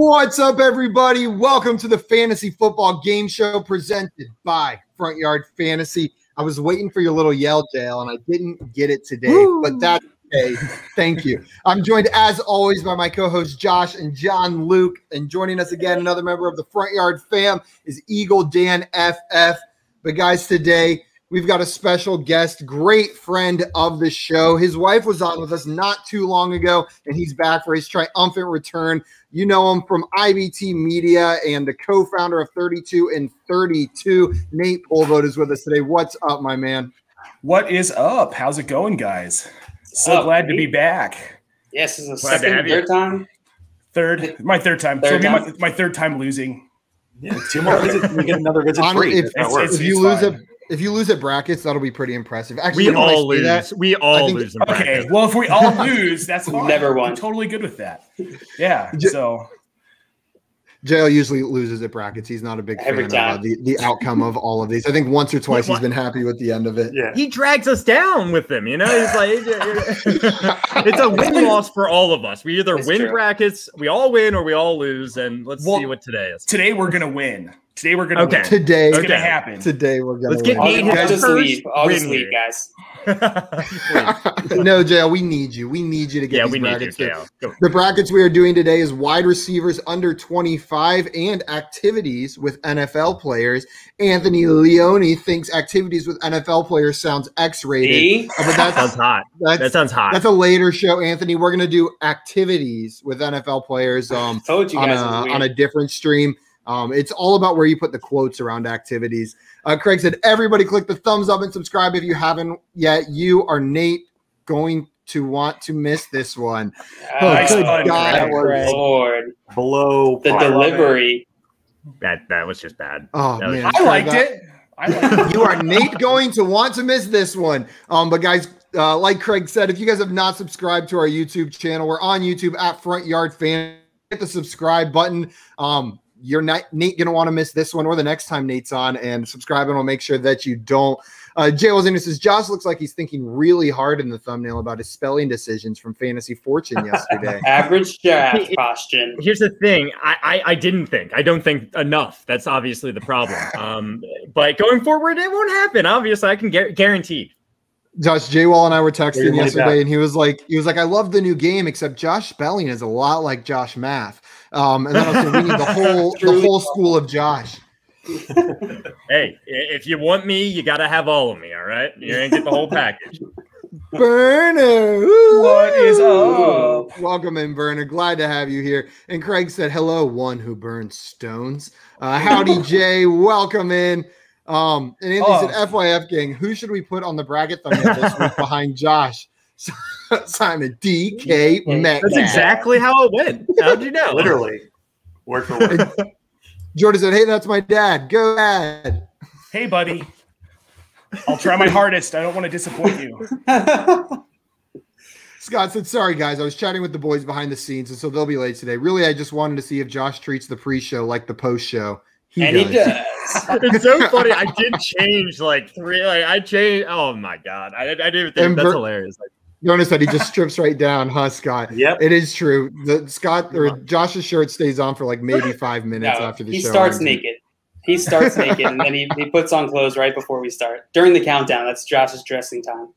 What's up, everybody? Welcome to the Fantasy Football Game Show presented by Front Yard Fantasy. I was waiting for your little yell, JL, and I didn't get it today, Woo. but that's okay. Thank you. I'm joined, as always, by my co hosts, Josh and John Luke. And joining us again, another member of the Front Yard fam is Eagle Dan FF. But, guys, today We've got a special guest, great friend of the show. His wife was on with us not too long ago, and he's back for his triumphant return. You know him from IBT Media and the co founder of 32 and 32. Nate Polvogt is with us today. What's up, my man? What is up? How's it going, guys? So glad Nate? to be back. Yes, this is the second, third time. Third, my third time. Third so time? My, my, third time losing. Yeah, two more visits, you get another visit free. If, if, if you lose a if you lose at brackets, that'll be pretty impressive. Actually, we all lose. That, we all lose. okay, well, if we all lose, that's fine. Never won. I'm totally good with that. Yeah. so JL usually loses at brackets. He's not a big Every fan of uh, the, the outcome of all of these. I think once or twice he's been happy with the end of it. Yeah. He drags us down with them, you know? He's like it's a win-loss for all of us. We either it's win true. brackets, we all win, or we all lose. And let's well, see what today is. Today we're gonna win. Today we're gonna okay. Win. Today it's okay. gonna happen. Today we're gonna let's get win. I'll, I'll just leave. I'll just leave, guys. no, JL, we need you. We need you to get yeah, these we brackets. Need you, the brackets we are doing today is wide receivers under 25 and activities with NFL players. Anthony Leone thinks activities with NFL players sounds X-rated. Uh, but that sounds hot. that sounds hot. That's a later show, Anthony. We're gonna do activities with NFL players um, on, a, on a different stream. Um, it's all about where you put the quotes around activities. Uh, Craig said, everybody click the thumbs up and subscribe if you haven't yet. You are Nate going to want to miss this one. Oh, nice good God. Lord. Below the delivery. That that was just bad. Oh man, I liked it. I liked it. you are Nate going to want to miss this one. Um, but guys, uh, like Craig said, if you guys have not subscribed to our YouTube channel, we're on YouTube at Front Yard Fan. Hit the subscribe button. Um, you're not Nate gonna want to miss this one or the next time Nate's on, and subscribe and we'll make sure that you don't. Uh, Jay was in says Josh looks like he's thinking really hard in the thumbnail about his spelling decisions from Fantasy Fortune yesterday. Average Josh question. Here's the thing: I, I, I didn't think. I don't think enough. That's obviously the problem. Um, but going forward, it won't happen. Obviously, I can gu- guarantee. Josh J Wall and I were texting yesterday, and he was like, he was like, I love the new game, except Josh spelling is a lot like Josh Math. Um, and then I was like, we need the whole the whole school of Josh. hey, if you want me, you got to have all of me. All right, you're gonna get the whole package. Burner, what is up? Welcome in, Burner. Glad to have you here. And Craig said, "Hello, one who burns stones." Uh, howdy, Jay. Welcome in. Um, and Anthony oh. said, "FYF gang, who should we put on the bracket thumbnail this week behind Josh?" Simon DK Metcalf. That's exactly how it went. How'd you know? Literally, word for word. Jordan said, "Hey, that's my dad. Go ahead." Hey, buddy. I'll try my hardest. I don't want to disappoint you. Scott said, "Sorry guys, I was chatting with the boys behind the scenes, and so they'll be late today. Really, I just wanted to see if Josh treats the pre-show like the post-show. He and does. he does. it's so funny. I did change like three. Like I changed. Oh my god, I, I didn't even think and that's hilarious. Like, Notice that he just strips right down, huh, Scott? Yep. It is true. The Scott or Josh's shirt stays on for like maybe five minutes no, after the he show. He starts ends. naked. He starts naked and then he, he puts on clothes right before we start. During the countdown, that's Josh's dressing time.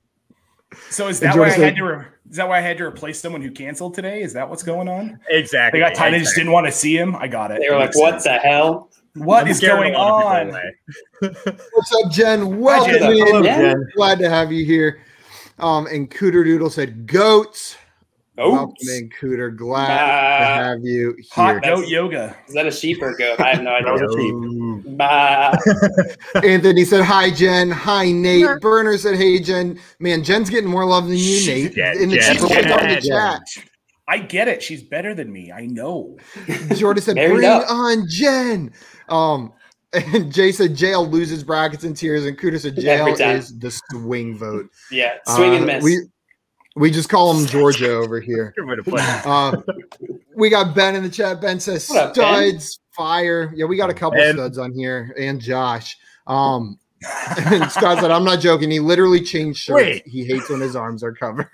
So is that why I had to re- is that why I had to replace someone who canceled today? Is that what's going on? Exactly. They got tired. Exactly. They just didn't want to see him. I got it. They were like, "What the hell? What is going on?" What's up, Jen? Welcome in. Hello, Jen. Glad to have you here. Um, and Cooter Doodle said goats. Welcome in, Cooter. Glad to have you here. Hot goat yoga. Is that a sheep or a goat? I have no idea. Bah. Anthony said, Hi, Jen. Hi, Nate. Burner said, Hey, Jen. Man, Jen's getting more love than you, Nate. in the, Jen, Jen, chat. I get it. She's better than me. I know. Jordan said, Bring on Jen. Um, and Jay said jail loses brackets and tears, and Kuda said jail is the swing vote. Yeah, swing uh, and miss. We we just call him Georgia over here. Uh, we got Ben in the chat. Ben says studs, ben? fire. Yeah, we got a couple ben. studs on here, and Josh. Um, and Scott said, "I'm not joking. He literally changed shirts. Wait. He hates when his arms are covered."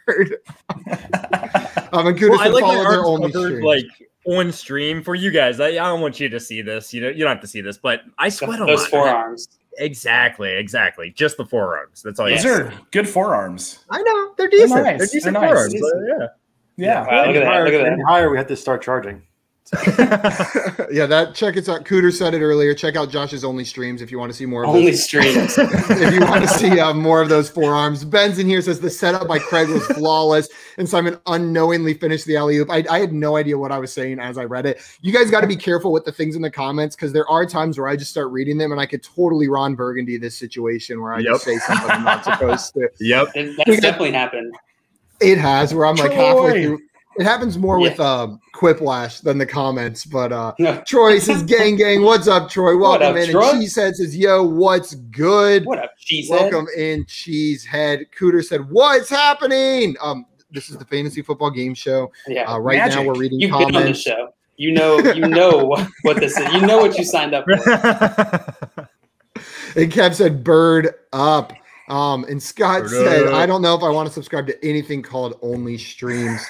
um, and Kuda well, said, like "Follow their only covered, like on stream for you guys. I, I don't want you to see this. You know, you don't have to see this, but I sweat a Those lot. forearms. Exactly, exactly. Just the forearms. That's all. Those you are good forearms. I know they're decent. They're, nice. decent They're nice. forearms. Decent. but yeah. Yeah. Wow, look at that. higher, Look at any that. higher, we had to start charging. yeah, that check it out. Cooter said it earlier. Check out Josh's only streams if you want to see more of Only those. streams. if you want to see uh, more of those forearms. Ben's in here says the setup by Craig was flawless, and Simon unknowingly finished the alley oop. I, I had no idea what I was saying as I read it. You guys got to be careful with the things in the comments because there are times where I just start reading them and I could totally Ron Burgundy this situation where I just say something I'm not supposed to. Yep. It- That's definitely happened. It has where I'm like halfway Troy! through. It happens more with Yeah. uh, Quiplash than the comments, but uh, No. Troy says, "Gang, gang, what's up, Troy? What Welcome up, in." Troy? And she said, "Says yo, what's good? What up, cheesehead? Welcome in, Cheesehead." Cooter said, "What's happening?" Um, this is the fantasy football game show. Yeah. Uh, right now, we're reading You've been on the show. You know, you know what, what this is. You know what you signed up for. And Kev said, "Bird up." Um, and Scott Bird said, up. "I don't know if I want to subscribe to anything called only streams."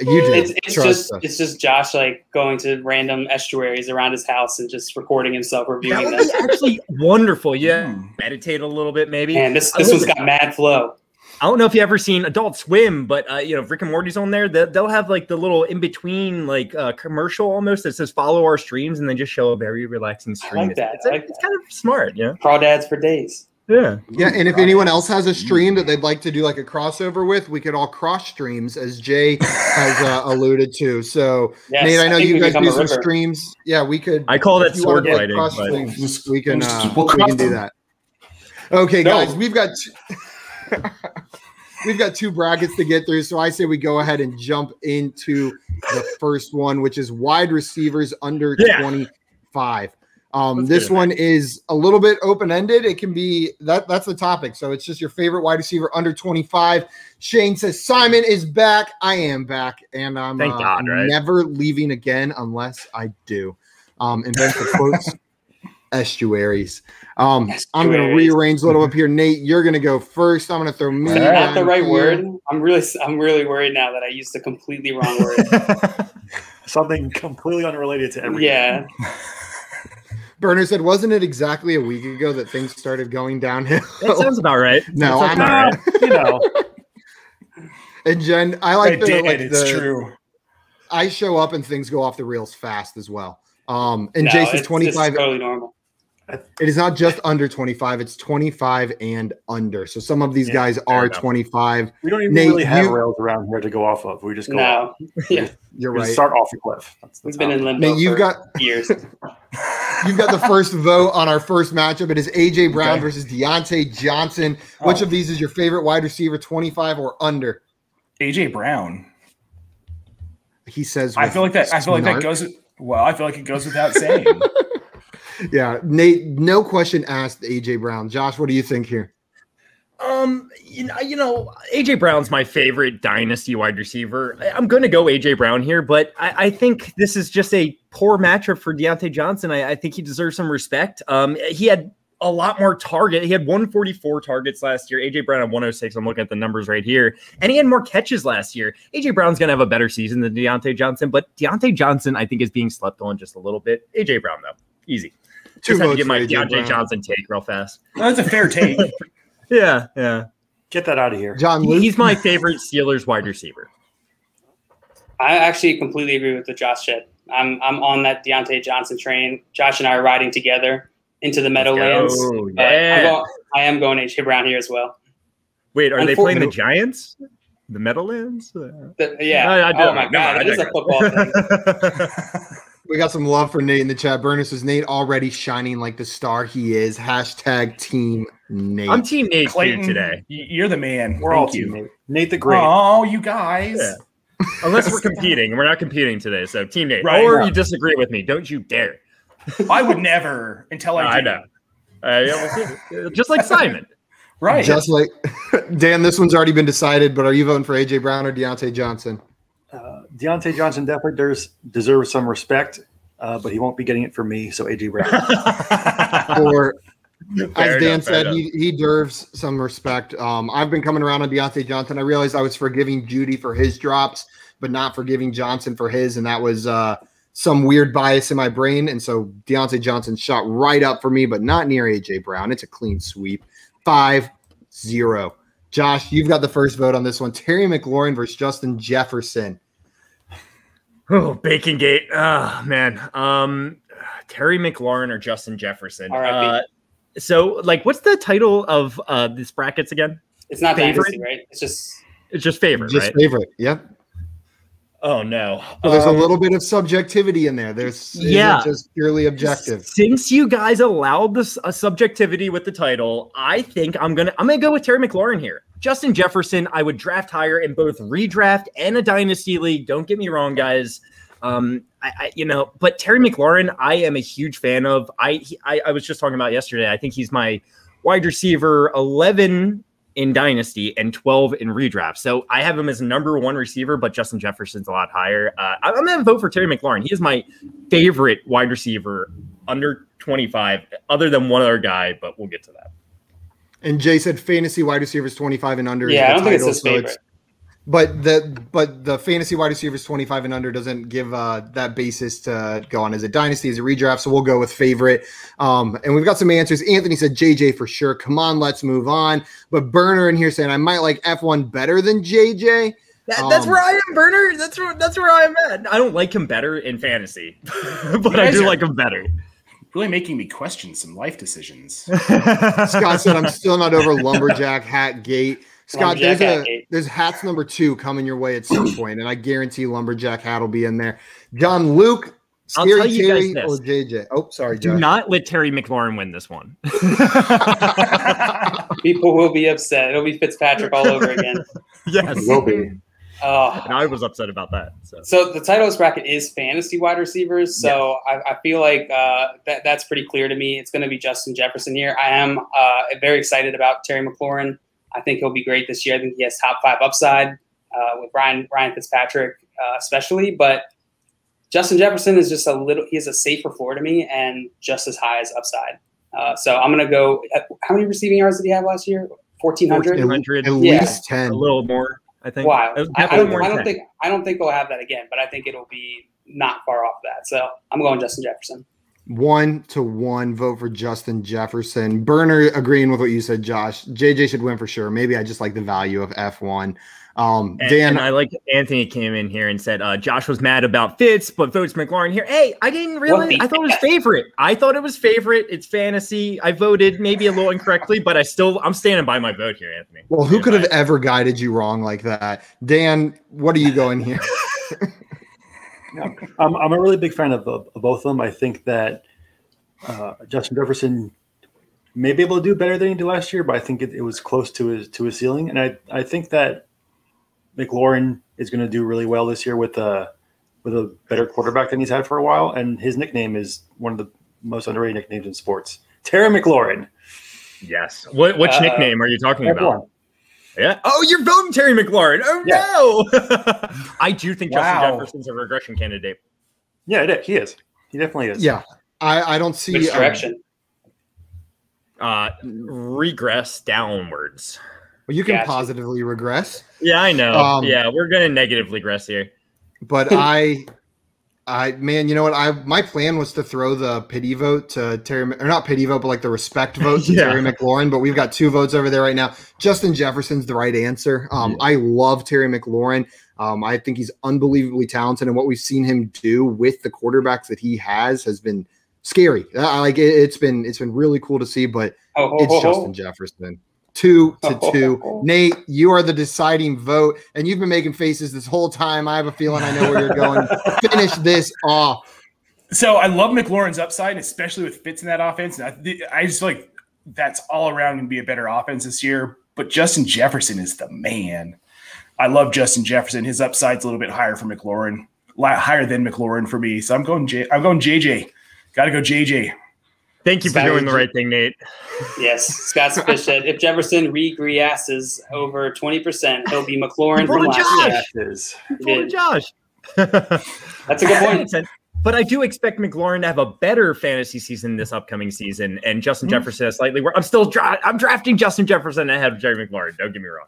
You do. It's, it's Trust just us. it's just Josh like going to random estuaries around his house and just recording himself reviewing that reviewing would them. be actually wonderful. Yeah, Hmm. meditate a little bit, maybe. And this I this one's listen, got mad flow. I don't know if you ever seen Adult Swim, but uh, you know, Rick and Morty's on there. They, they'll have like the little in between, like uh, commercial almost that says "Follow our streams," and then just show a very relaxing stream. like that. It's, I like it's that. kind of smart, yeah. Crawdads for days. Yeah. Yeah, and if anyone else has a stream that they'd like to do like a crossover with, we could all cross streams, as Jay has uh, alluded to. So, Yes, Nate, I know think you guys do some river. streams. Yeah, we could. I call that if you wanna sword do, like, fighting. cross streams, we can. Uh, We'll we can do that. Okay, No. guys, we've got. Two, we've got two brackets to get through, so I say we go ahead and jump into the first one, which is wide receivers under Yeah. twenty-five. Um, Let's this one is a little bit open-ended. It can be that that's the topic. So it's just your favorite wide receiver under 25. Shane says Simon is back. I am back, and I'm Thank uh, God, right? never leaving again unless I do. Um, and then for quotes, estuaries. Um, I'm going to rearrange a little up here. Nate, you're going to go first. I'm going to throw me. Is that the right here. word? I'm really I'm really worried now that I used the completely wrong word. Something completely unrelated to everything. yeah. Burner said, "Wasn't it exactly a week ago that things started going downhill?" that sounds about right. No, I'm about right. you know, and Jen, I like I the, did. like it's the, true. I show up and things go off the rails fast as well. Um, and No, Jason's 25. It's totally normal. It is not just under 25, it's 25 and under. So some of these Yeah, guys are enough. 25. we don't even Nate, really have you- rails around here to go off of. We just go off. No. Yeah. You're We just right. start off the cliff. That's, We've that's been in limbo Nate, you've for got years. you've got the first vote on our first matchup. It is AJ Brown Okay. versus Diontae Johnson. Which Oh. of these is your favorite wide receiver, 25 or under? AJ Brown. He says I feel like that. I feel like that goes. Well, I feel like it goes without saying. Yeah, Nate, no question asked AJ Brown. Josh, what do you think here? Um, you know, you know, AJ Brown's my favorite dynasty wide receiver. I, am going to go AJ Brown here, but I, I think this is just a poor matchup for Diontae Johnson. I, I think he deserves some respect. Um, he had a lot more target. He had 144 targets last year. AJ Brown had 106. I'm looking at the numbers right here, and he had more catches last year. AJ Brown's going to have a better season than Diontae Johnson, but Diontae Johnson, I think, is being slept on just a little bit. AJ Brown, though, easy. Two Just had to get my AJ Diontae Johnson take real fast. That's a fair take. Yeah, yeah. Get that out of here. John Luke? He's my favorite Steelers wide receiver. I actually completely agree with the Josh said. I'm I'm on that Diontae Johnson train. Josh and I are riding together into the Meadowlands. Oh, go. I'm Yeah. going- I am going AJ Brown here as well. Wait, are they playing the Giants? The Meadowlands? The- yeah. I- I oh don't my know. god, I that is a football thing. We got some love for Nate in the chat. Burner says Nate already shining like the star he is. Hashtag team Nate. I'm Team Nate Clayton, here today. you're the man. We're Thank all you. team Nate. Nate the Great. Oh, you guys. Yeah. Unless we're competing, and we're not competing today. So Team Nate, Right. or Yeah. you disagree with me, don't you dare! I would never until I, I do. know. Uh, yeah, we'll see. Just like Simon. Right. Just like Dan, this one's already been decided, but are you voting for AJ Brown or Diontae Johnson? Diontae Johnson definitely does, deserves some respect, uh, but he won't be getting it from me. So AJ Brown. Or as Dan enough, said, he, he deserves some respect. Um, I've been coming around on Diontae Johnson. I realized I was forgiving JuJu for his drops, but not forgiving Johnson for his, and that was uh, some weird bias in my brain. And so Diontae Johnson shot right up for me, but not near AJ Brown. It's a clean sweep. Five zero. Josh, you've got the first vote on this one. Terry McLaurin versus Justin Jefferson. Oh, Bacon Gate. Oh, man. Um, Terry McLaurin or Justin Jefferson. Uh, so, like, what's the title of uh, this brackets again? It's not favorite, dynasty, right? It's just it's just favorite, just right? favorite. Yep. Oh no. So there's um, a little bit of subjectivity in there. There's yeah, just purely objective. Since you guys allowed this a subjectivity with the title, I think I'm gonna I'm gonna go with Terry McLaurin here. Justin Jefferson, I would draft higher in both redraft and a dynasty league. Don't get me wrong, guys. Um, I, I you know, but Terry McLaurin, I am a huge fan of. I, he, I I was just talking about yesterday. I think he's my wide receiver 11 in Dynasty and 12 in redraft. So I have him as number one receiver, but Justin Jefferson's a lot higher. Uh, I'm going to vote for Terry McLaurin. He is my favorite wide receiver under 25, other than one other guy, but we'll get to that. And Jay said fantasy wide receivers 25 and under. Yeah, I don't title, think it's his so favorite. It's, but the but the fantasy wide receivers 25 and under doesn't give uh, that basis to go on as a dynasty as a redraft so we'll go with favorite um, and we've got some answers anthony said jj for sure come on let's move on but burner in here saying i might like f1 better than jj that, that's um, where I am, Burner. That's where that's where I am at. I don't like him better in fantasy, but I do like him better. Really making me question some life decisions. Scott said, "I'm still not over lumberjack hat gate." Scott, there's a there's hats number two coming your way at some point, and I guarantee lumberjack hat will be in there. John Luke, I'll tell you Terry guys this. or JJ. Oh, sorry. Do Josh. not let Terry McLaurin win this one. People will be upset. It'll be Fitzpatrick all over again. yes, it will be. Uh, and I was upset about that. So. so the title of this bracket is fantasy wide receivers. So I, I, feel like uh, that that's pretty clear to me. It's going to be Justin Jefferson here. I am uh, very excited about Terry McLaurin. I think he'll be great this year. I think he has top five upside uh, with Ryan Ryan Fitzpatrick, uh, especially. But Justin Jefferson is just a little. He has a safer floor to me and just as high as upside. Uh, so I'm going to go. How many receiving yards did he have last year? Fourteen hundred. At least ten. A little more. I think. Wow. I, I, don't, I don't think. I don't think we'll have that again. But I think it'll be not far off that. So I'm going Justin Jefferson one to one vote for Justin Jefferson. Burner agreeing with what you said, Josh. JJ should win for sure. Maybe I just like the value of F1. Um, and, Dan, and I like Anthony came in here and said uh, Josh was mad about Fitz, but votes McLaurin here. Hey, I didn't really. I thought it was favorite. I thought it was favorite. It's fantasy. I voted maybe a little incorrectly, but I still I'm standing by my vote here, Anthony. Well, who could have ever guided you wrong like that, Dan? What are you going here? I'm, I'm a really big fan of, of, both of them. I think that uh, Justin Jefferson may be able to do better than he did last year, but I think it, it was close to his to his ceiling. And I, I think that McLaurin is going to do really well this year with a with a better quarterback than he's had for a while. And his nickname is one of the most underrated nicknames in sports, Terry McLaurin. Yes. What which uh, nickname are you talking about? Yeah. Oh, you're voting Terry McLaurin. Oh yeah. no. I do think wow. Justin Jefferson's a regression candidate. Yeah, it is. he is. He definitely is. Yeah. I, I don't see which direction. Um, uh regress downwards. Well, you can gotcha. positively regress. Yeah, I know. Um, yeah, we're gonna negatively regress here. But I I man, you know what? I my plan was to throw the pity vote to Terry, or not pity vote, but like the respect vote to yeah. Terry McLaurin. But we've got two votes over there right now. Justin Jefferson's the right answer. Um, yeah. I love Terry McLaurin. Um, I think he's unbelievably talented, and what we've seen him do with the quarterbacks that he has has been scary. Uh, like it, has been, it's been really cool to see. But oh, it's oh, Justin oh. Jefferson two to oh. two. Nate, you are the deciding vote, and you've been making faces this whole time. I have a feeling I know where you're going. Finish this off. So I love McLaurin's upside, especially with Fitz in that offense. I, I just feel like that's all around going to be a better offense this year. But Justin Jefferson is the man. I love Justin Jefferson. His upside's a little bit higher for McLaurin, higher than McLaurin for me. So I'm going. J- I'm going JJ. Got to go JJ. Thank you Scott for doing the right thing, Nate. Yes, Scott Fish said if Jefferson regresses over twenty percent, he'll be McLaurin from last year. Josh. That's a good point. But I do expect McLaurin to have a better fantasy season this upcoming season, and Justin mm-hmm. Jefferson is slightly. Where I'm still dra- I'm drafting Justin Jefferson ahead of Jerry McLaurin. Don't get me wrong.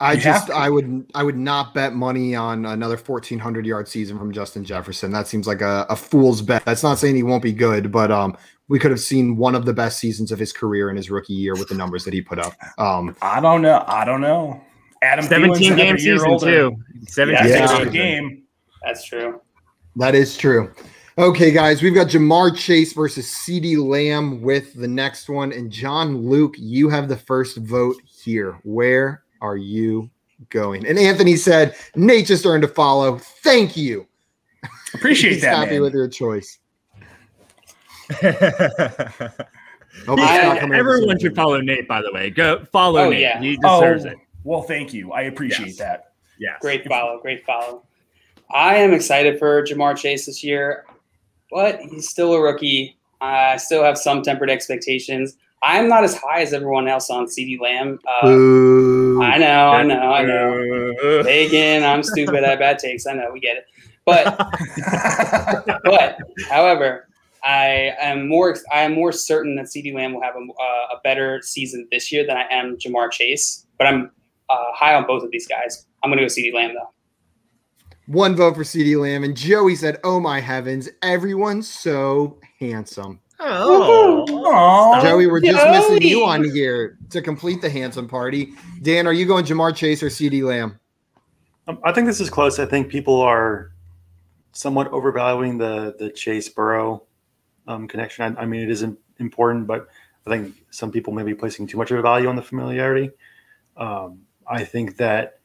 I You just. I would I would not bet money on another 1400 yard season from Justin Jefferson. That seems like a, a fool's bet. That's not saying he won't be good, but um we could have seen one of the best seasons of his career in his rookie year with the numbers that he put up. Um I don't know. I don't know. Adam 17 another game season older. too. 17 Yeah, Yeah. extra games. game. That's true. that is true. Okay, guys, we've got Ja'Marr Chase versus CeeDee Lamb with the next one. And John Luke, you have the first vote here. Where are you going? And Anthony said, Nate just earned a follow. Thank you. Appreciate He's that, happy man. with your choice. Hope I- it's not coming Everyone should follow Nate, by the way. Go follow Oh, Nate. yeah. He deserves oh, it. well, thank you. I appreciate Yes. that. Yes. Great follow. Great follow. I am excited for Ja'Marr Chase this year, but he's still a rookie. I still have some tempered expectations. I'm not as high as everyone else on CeeDee Lamb. Uh, Boo. I know, I know, I know. Bacon, I'm stupid at bad takes. I know, we get it. But but however, I am more I am more certain that CeeDee Lamb will have a, uh, a better season this year than I am Ja'Marr Chase. But I'm uh, high on both of these guys. I'm going to go CeeDee Lamb though. One vote for CeeDee Lamb. And Joey said, Oh my heavens, everyone's so handsome. Oh. Aw. Joey, we're just missing you on here to complete the handsome party. Dan, are you going Ja'Marr Chase or CeeDee Lamb? Um, I think this is close. I think people are somewhat overvaluing the the Chase Burrow um, connection. I, I mean, it isn't important, but I think some people may be placing too much of a value on the familiarity. Um, I think that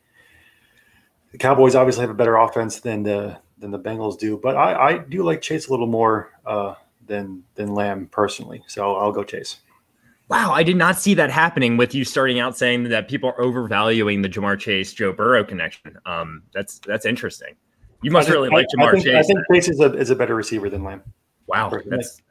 the Cowboys obviously have a better offense than the than the Bengals do, but I, I do like Chase a little more uh, than than Lamb personally. So I'll go Chase. Wow, I did not see that happening with you starting out saying that people are overvaluing the Ja'Marr Chase Joe Burrow connection. Um, that's that's interesting. You must think- really like I- I Ja'Marr think, Chase. I think Chase is a, is a better receiver than Lamb. Wow, that's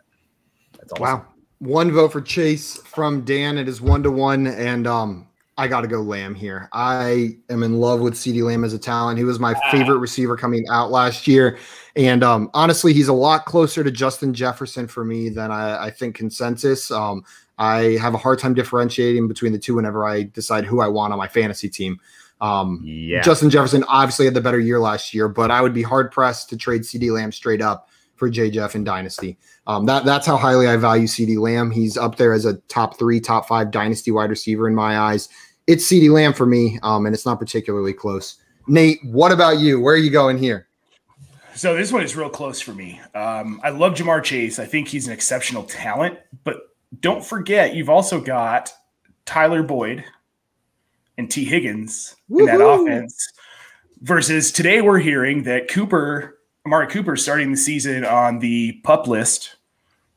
that's awesome. Wow. One vote for Chase from Dan. It is one to one. And um, I got to go Lamb here. I am in love with CeeDee Lamb as a talent. He was my favorite receiver coming out last year. And um, honestly, he's a lot closer to Justin Jefferson for me than I, I think consensus. Um, I have a hard time differentiating between the two whenever I decide who I want on my fantasy team. Um, Yeah. Justin Jefferson obviously had the better year last year, but I would be hard pressed to trade CeeDee Lamb straight up for J Jeff in Dynasty. Um, that that's how highly I value CeeDee Lamb. He's up there as a top three, top five Dynasty wide receiver in my eyes. It's CeeDee Lamb for me, um, and it's not particularly close. Nate, what about you? Where are you going here? So this one is real close for me. Um, I love Ja'Marr Chase. I think he's an exceptional talent, but don't forget you've also got Tyler Boyd and Tee Higgins in that offense. Versus today we're hearing that Cooper, Amari Cooper, starting the season on the pup list.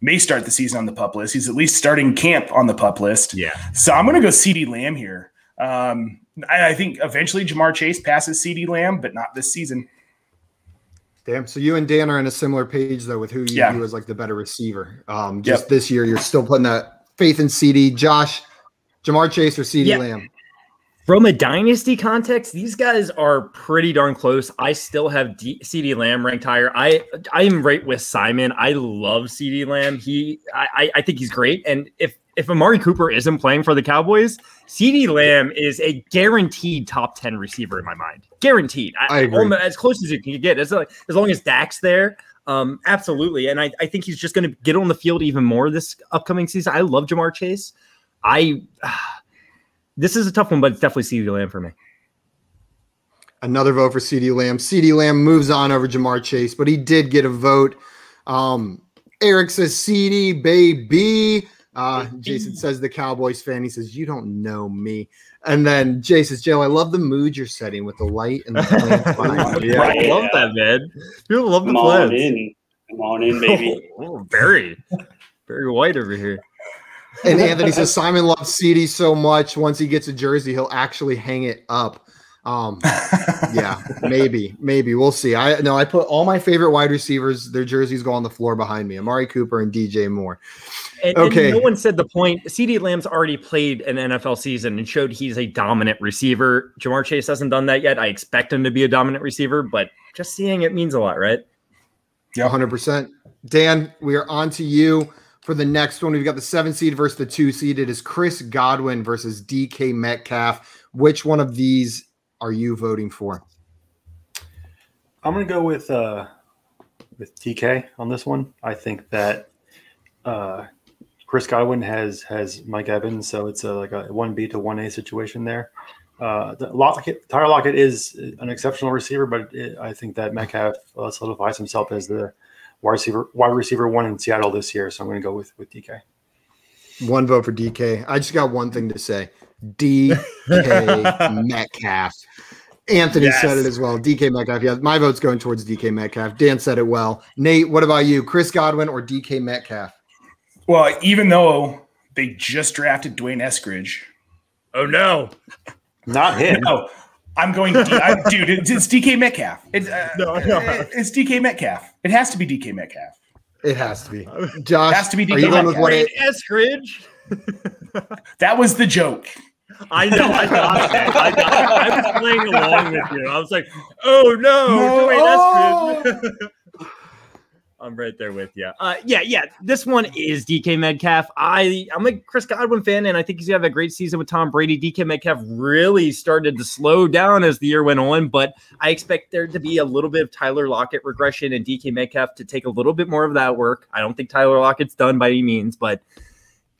May start the season on the pup list. He's at least starting camp on the pup list. Yeah. So I'm going to go CeeDee Lamb here. Um, I, I think eventually Ja'Marr Chase passes CeeDee Lamb, but not this season. Damn. So you and Dan are on a similar page though with who you Yeah. view as like the better receiver. Um, just Yep. this year, you're still putting that faith in CD. Josh, Ja'Marr Chase or CD Yeah. Lamb? From a dynasty context, these guys are pretty darn close. I still have D- CeeDee Lamb ranked higher. I I am right with Simon. I love CeeDee Lamb. He I I- I think he's great. And if if Amari Cooper isn't playing for the Cowboys, CeeDee Lamb is a guaranteed top ten receiver in my mind. Guaranteed. I agree. as close as you can get. As, as long as Dak's there. Um, absolutely. And I, I think he's just going to get on the field even more this upcoming season. I love Ja'Marr Chase. I this is a tough one, but it's definitely CeeDee Lamb for me. Another vote for CeeDee Lamb. CeeDee Lamb moves on over Ja'Marr Chase, but he did get a vote. Um, Eric says CD baby. Uh, Jason says the Cowboys fan. He says you don't know me. And then Jay says, Joe, I love the mood you're setting with the light and the plants behind you. Yeah, I Right. love that, man. People love the Come on plants. in. Come on in, baby. Oh, very, very white over here. And Anthony says Simon loves CD so much. Once he gets a jersey, he'll actually hang it up. Um, yeah, maybe, maybe we'll see. I no, I put all my favorite wide receivers. Their jerseys go on the floor behind me. Amari Cooper and DJ Moore. And, Okay. and no one said the point. CeeDee Lamb's already played an NFL season and showed he's a dominant receiver. Ja'Marr Chase hasn't done that yet. I expect him to be a dominant receiver, but just seeing it means a lot, right? Yeah, 100%. Dan, we are on to you. For the next one, we've got the seven seed versus the two seed. It is Chris Godwin versus DK Metcalf. Which one of these are you voting for? I'm going to go with uh, with DK on this one. I think that uh, Chris Godwin has has Mike Evans, so it's a, like a one B to one A situation there. Uh, the Lockett, Tyler Lockett is an exceptional receiver, but it, I think that Metcalf uh, solidifies himself as the wide receiver wide receiver one in Seattle this year. So I'm going to go with with DK. One vote for DK. I just got one thing to say: DK Metcalf. Anthony yes. said it as well. DK Metcalf. Yeah, my vote's going towards DK Metcalf. Dan said it well. Nate, what about you? Chris Godwin or DK Metcalf? Well, even though they just drafted D'Wayne Eskridge. Oh no. Not him. No. I'm going, D- I, dude. It's, it's, DK Metcalf. It's, uh, no, no. It's DK Metcalf. It has to be DK Metcalf. It has to be. Josh, it has to be DK Metcalf. With what it- Eskridge. that was the joke. I know. I got it. I, got it. I was playing along with you. I was like, "Oh no, no. D'Wayne oh. I'm right there with you. Uh, yeah, yeah. This one is DK Metcalf. I I'm a Chris Godwin fan, and I think he's gonna have a great season with Tom Brady. DK Metcalf really started to slow down as the year went on, but I expect there to be a little bit of Tyler Lockett regression and DK Metcalf to take a little bit more of that work. I don't think Tyler Lockett's done by any means, but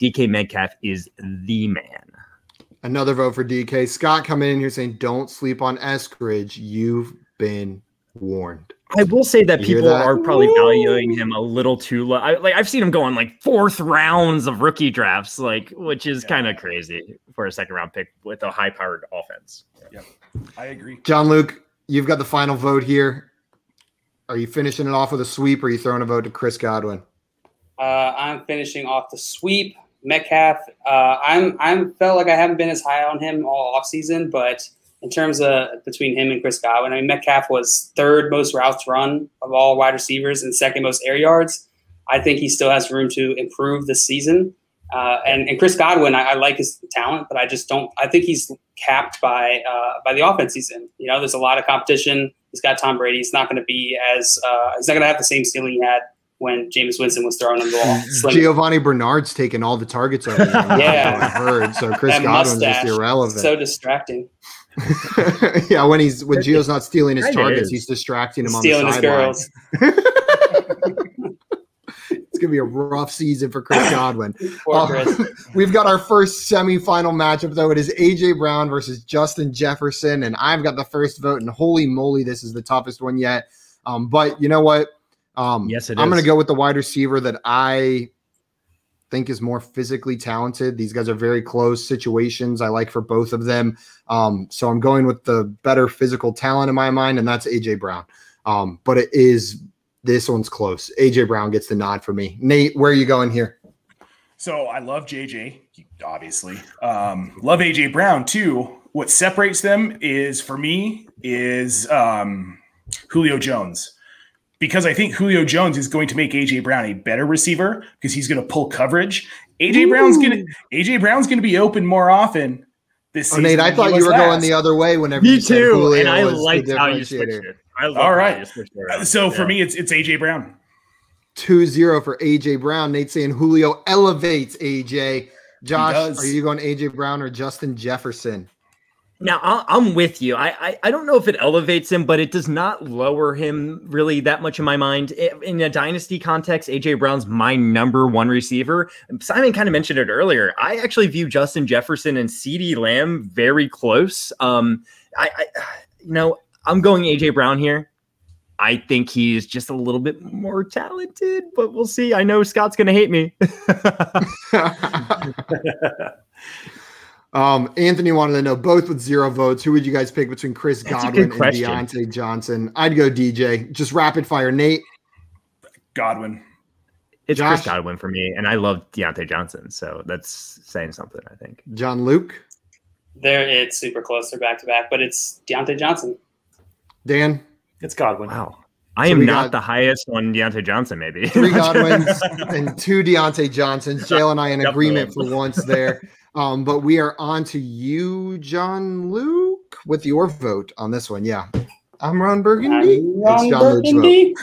DK Metcalf is the man. Another vote for DK. Scott coming in here saying, "Don't sleep on Eskridge. You've been warned." I will say that you people that? are probably Woo! valuing him a little too low. I, like I've seen him go on like fourth rounds of rookie drafts, like which is yeah. kind of crazy for a second round pick with a high powered offense. Yeah, I agree. John Luke, you've got the final vote here. Are you finishing it off with a sweep, or are you throwing a vote to Chris Godwin? Uh, I'm finishing off the sweep. Metcalf, uh, I'm I'm felt like I haven't been as high on him all off season, but in terms of between him and Chris Godwin, I mean Metcalf was third most routes run of all wide receivers and second most air yards. I think he still has room to improve this season. Uh, and, and Chris Godwin, I, I, like his talent, but I just don't. I think he's capped by uh, by the offense he's in. You know, there's a lot of competition. He's got Tom Brady. He's not going to be as uh, he's not going to have the same ceiling he had when Jameis Winston was throwing him the ball. Giovani Bernard's taking all the targets over there. yeah, I've heard. So Chris Godwin's just irrelevant. So distracting. yeah, when he's when Gio's not stealing his targets, he's distracting him stealing on the sidelines. it's gonna be a rough season for Chris Godwin. Uh, we've got our first semifinal matchup though. It is AJ Brown versus Justin Jefferson, and I've got the first vote. And holy moly, this is the toughest one yet. Um, but you know what? Um, yes, I'm going to go with the wide receiver that I think is more physically talented. These guys are very close situations. I like for both of them. Um, so I'm going with the better physical talent in my mind, and that's AJ Brown. Um, but it is this one's close. AJ Brown gets the nod for me. Nate, where are you going here? So I love JJ, obviously. Um, love AJ Brown too. What separates them is for me is um, Julio Jones because I think Julio Jones is going to make AJ Brown a better receiver because he's going to pull coverage. AJ Ooh. Brown's going to AJ Brown's going to be open more often this oh. Nate, I thought you were last. going the other way whenever me too, and I liked how you switched it. All right, so yeah. for me, it's it's AJ Brown. 2-0 for AJ Brown. Nate saying Julio elevates AJ. Josh, are you going AJ Brown or Justin Jefferson? Now I'm with you. I, I, I don't know if it elevates him, but it does not lower him really that much in my mind. In a dynasty context, AJ Brown's my number one receiver. Simon kind of mentioned it earlier. I actually view Justin Jefferson and CeeDee Lamb very close. Um, I, I you know I'm going AJ Brown here. I think he's just a little bit more talented, but we'll see. I know Scott's going to hate me. Um, Anthony wanted to know both with zero votes. Who would you guys pick between Chris That's Godwin and Diontae Johnson? I'd go DJ. Just rapid fire. Nate. Godwin. It's Josh? Chris Godwin for me, and I love Diontae Johnson, so that's saying something. I think. John Luke. There, it's super close. They're back to back, but it's Diontae Johnson. Dan. It's Godwin. Wow. I so am not the highest on Diontae Johnson, maybe. Three Godwins and two Diontae Johnsons. JL and I in agreement for once there. Um, but we are on to you, John Luke, with your vote on this one. Yeah. I'm Ron Burgundy. I'm Ron it's John Burgundy.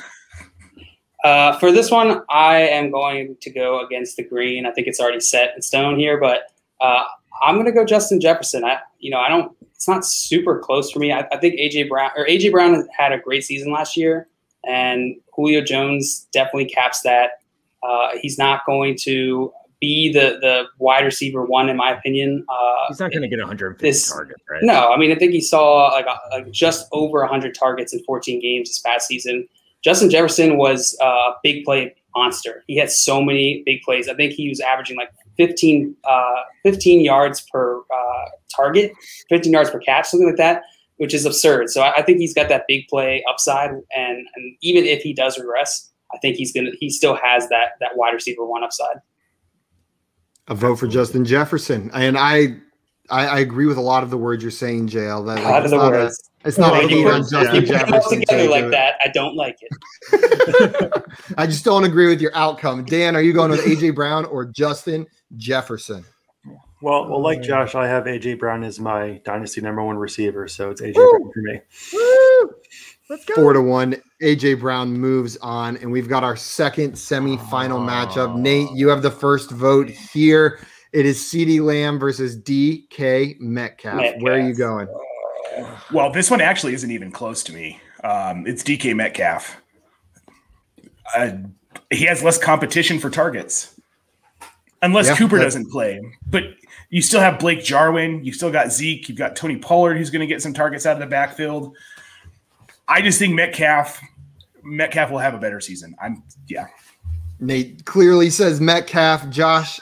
Uh, for this one, I am going to go against the green. I think it's already set in stone here, but uh, I'm going to go Justin Jefferson. I, you know, I don't. It's not super close for me. I, I think AJ Brown or AJ Brown had a great season last year, and Julio Jones definitely caps that. Uh, he's not going to be the the wide receiver one in my opinion. Uh, he's not going to get 150 this, targets, right? No, I mean I think he saw like, a, like just over 100 targets in 14 games this past season. Justin Jefferson was a big play monster. He had so many big plays. I think he was averaging like 15, uh, 15 yards per uh, target, 15 yards per catch, something like that, which is absurd. So I, I think he's got that big play upside, and and even if he does regress, I think he's gonna he still has that that wide receiver one upside. A vote for Justin Jefferson, and I I, I agree with a lot of the words you're saying, JL. That like, a lot of the words. A, it's not a hate on Justin yeah. Jefferson. Together like that, I don't like it. I just don't agree with your outcome. Dan, are you going with AJ Brown or Justin Jefferson? Well, well, like Josh, I have AJ Brown as my dynasty number one receiver, so it's AJ Brown for me. Woo! Let's go. Four to one. AJ Brown moves on, and we've got our second semifinal oh. matchup. Nate, you have the first vote here. It is CeeDee Lamb versus DK Metcalf. Metcalf. Where are you going? Well, this one actually isn't even close to me. Um, it's DK Metcalf. Uh, he has less competition for targets, unless yeah, Cooper doesn't play. But you still have Blake Jarwin. You still got Zeke. You've got Tony Pollard, who's going to get some targets out of the backfield. I just think Metcalf Metcalf will have a better season. I'm yeah. Nate clearly says Metcalf. Josh,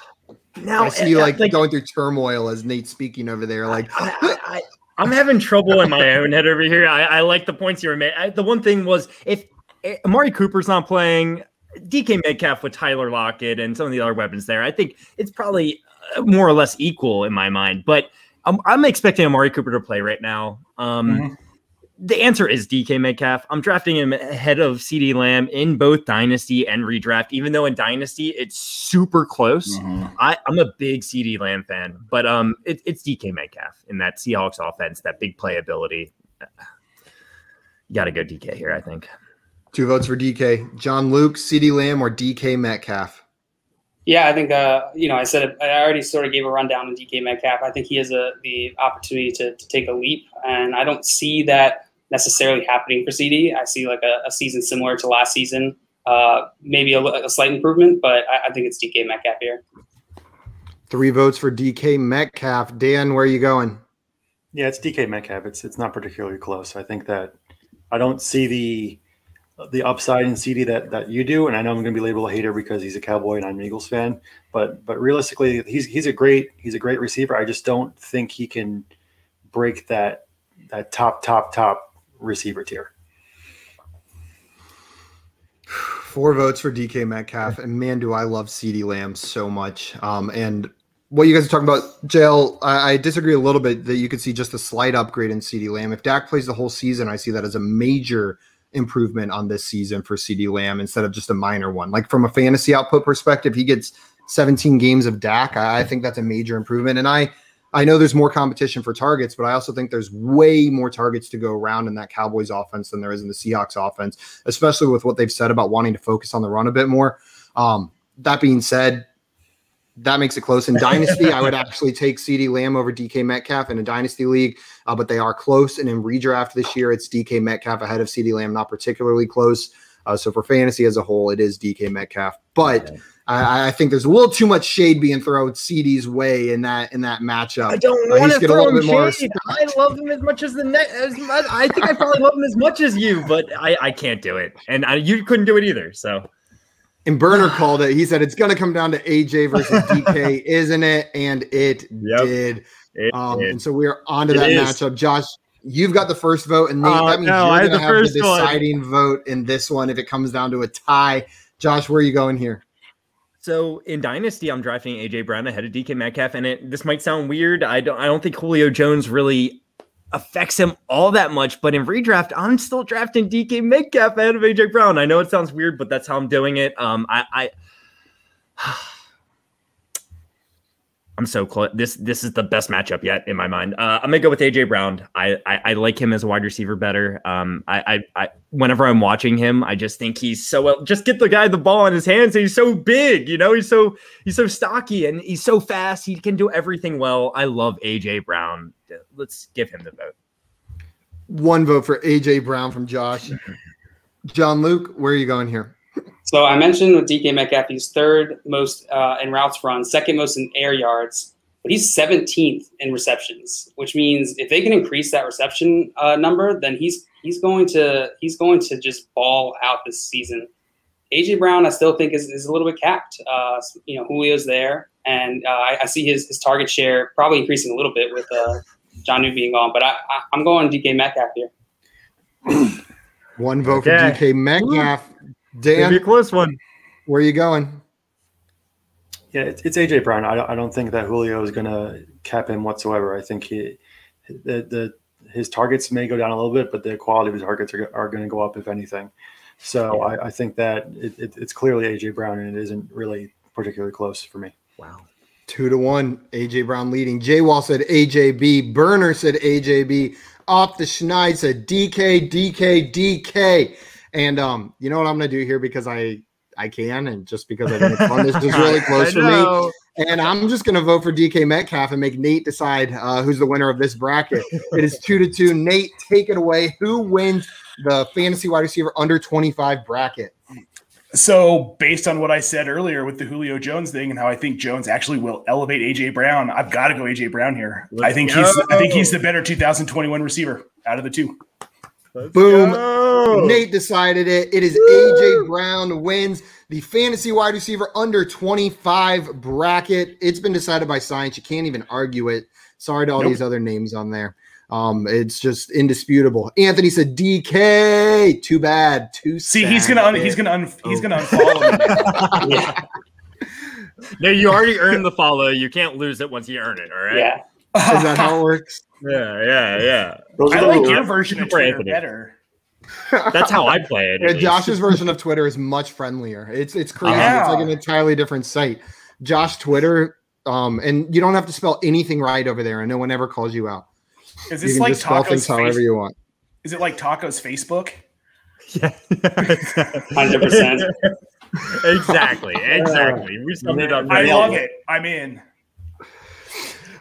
now I see you like, like, going through turmoil as Nate's speaking over there. Like I, am having trouble in my own head over here. I, I like the points you were made. I, the one thing was if eh, Amari Cooper's not playing, DK Metcalf with Tyler Lockett and some of the other weapons there, I think it's probably uh, more or less equal in my mind. But I'm, I'm expecting Amari Cooper to play right now. Um, mm-hmm the answer is DK Metcalf. I'm drafting him ahead of CeeDee Lamb in both Dynasty and redraft, even though in Dynasty it's super close. Mm-hmm. I, am a big CeeDee Lamb fan, but um, it, it's DK Metcalf in that Seahawks offense, that big playability. You got to go DK here, I think. Two votes for DK. John Luke, CeeDee Lamb, or DK Metcalf? Yeah, I think uh, you know I said it, I already sort of gave a rundown on DK Metcalf. I think he has a the opportunity to, to take a leap, and I don't see that necessarily happening for CD. I see like a, a season similar to last season, uh, maybe a, a, slight improvement, but I, I, think it's DK Metcalf here. Three votes for DK Metcalf. Dan, where are you going? Yeah, it's DK Metcalf. It's it's not particularly close. I think that I don't see the the upside in CD that that you do, and I know I'm going to be labeled a hater because he's a Cowboy and I'm an Eagles fan. But but realistically, he's he's a great he's a great receiver. I just don't think he can break that that top top top receiver tier. Four votes for DK Metcalf, and man, do I love CeeDee Lamb so much. Um, and what you guys are talking about, JL, I, I, disagree a little bit that you could see just a slight upgrade in CeeDee Lamb. If Dak plays the whole season, I see that as a major improvement on this season for CeeDee Lamb instead of just a minor one. Like from a fantasy output perspective, he gets 17 games of Dak. I, I think that's a major improvement. And I I know there's more competition for targets, but I also think there's way more targets to go around in that Cowboys offense than there is in the Seahawks offense, especially with what they've said about wanting to focus on the run a bit more. Um, that being said, that makes it close. In Dynasty, I would actually take CeeDee Lamb over DK Metcalf in a Dynasty league, uh, but they are close. And in redraft this year, it's DK Metcalf ahead of CeeDee Lamb, not particularly close. Uh, so for fantasy as a whole, it is DK Metcalf. But okay. I, I, think there's a little too much shade being thrown CeeDee's way in that in that matchup. I don't uh, want to throw him shade. I love him as much as the net. As much, I think I probably love him as much as you, but I, I can't do it, and I, you couldn't do it either. So. And Burner called it. He said it's going to come down to AJ versus DK, isn't it? And it yep. did. It um, did. And so we're on to it that is. matchup. Josh, you've got the first vote, and Nate, uh, that means no, you're going to have the deciding one. vote in this one if it comes down to a tie. Josh, where are you going here? So in Dynasty, I'm drafting AJ Brown ahead of DK Metcalf, and it, this might sound weird. I don't I don't think Julio Jones really affects him all that much, but in redraft, I'm still drafting DK Metcalf ahead of AJ Brown. I know it sounds weird, but that's how I'm doing it. Um, I, I I'm so close. This this is the best matchup yet in my mind. Uh, I'm gonna go with AJ Brown. I, I, I like him as a wide receiver better. Um, I, I I whenever I'm watching him, I just think he's so well. Just get the guy the ball in his hands. He's so big, you know. He's so he's so stocky and he's so fast. He can do everything well. I love AJ Brown. Let's give him the vote. One vote for AJ Brown from Josh. John Luke, where are you going here? So I mentioned with DK Metcalf, he's third most uh, in routes run, second most in air yards, but he's 17th in receptions, which means if they can increase that reception uh, number, then he's he's going to he's going to just ball out this season. AJ Brown, I still think is, is a little bit capped. Uh, you know, Julio's there, and uh, I, I, see his his target share probably increasing a little bit with uh, New being gone. But I, I, am going DK Metcalf here. One vote okay. for DK Metcalf. Dan, Maybe a close one. Where are you going? Yeah, it's, it's AJ Brown. I don't, I don't think that Julio is going to cap him whatsoever. I think he the, the his targets may go down a little bit, but the quality of his targets are, are going to go up if anything. So yeah. I, I, think that it, it, it's clearly AJ Brown, and it isn't really particularly close for me. Wow. Two to one, AJ Brown leading. J Wall said AJB. Burner said AJB. Off the Schneid said DK, DK, DK. And um, you know what I'm gonna do here because I I can, and just because I think it's fun, this is really close for me. And I'm just gonna vote for DK Metcalf and make Nate decide uh, who's the winner of this bracket. it is two to two. Nate, take it away. Who wins the fantasy wide receiver under 25 bracket? So, based on what I said earlier with the Julio Jones thing and how I think Jones actually will elevate AJ Brown, I've got to go AJ Brown here. Let's I think go. he's I think he's the better 2021 receiver out of the two. Let's Boom. Go. Nate decided it. It is Woo. AJ Brown wins the fantasy wide receiver under 25 bracket. It's been decided by science. You can't even argue it. Sorry to all nope. these other names on there. Um, it's just indisputable. Anthony said DK. Too bad. Too see. Sad. He's gonna un- he's gonna un- he's gonna unfollow me. yeah. No, you already earned the follow. You can't lose it once you earn it. All right. Yeah. Is that how it works? Yeah, yeah, yeah. Those I like your version of Twitter Anthony. better. That's how I play it. Yeah, Josh's version of Twitter is much friendlier. It's it's crazy. Yeah. It's like an entirely different site. Josh Twitter, um, and you don't have to spell anything right over there, and no one ever calls you out. Is this like Taco's face- however you want? Is it like Taco's Facebook? Yeah, hundred percent. Exactly, exactly. We summed it up. I love it. I'm in.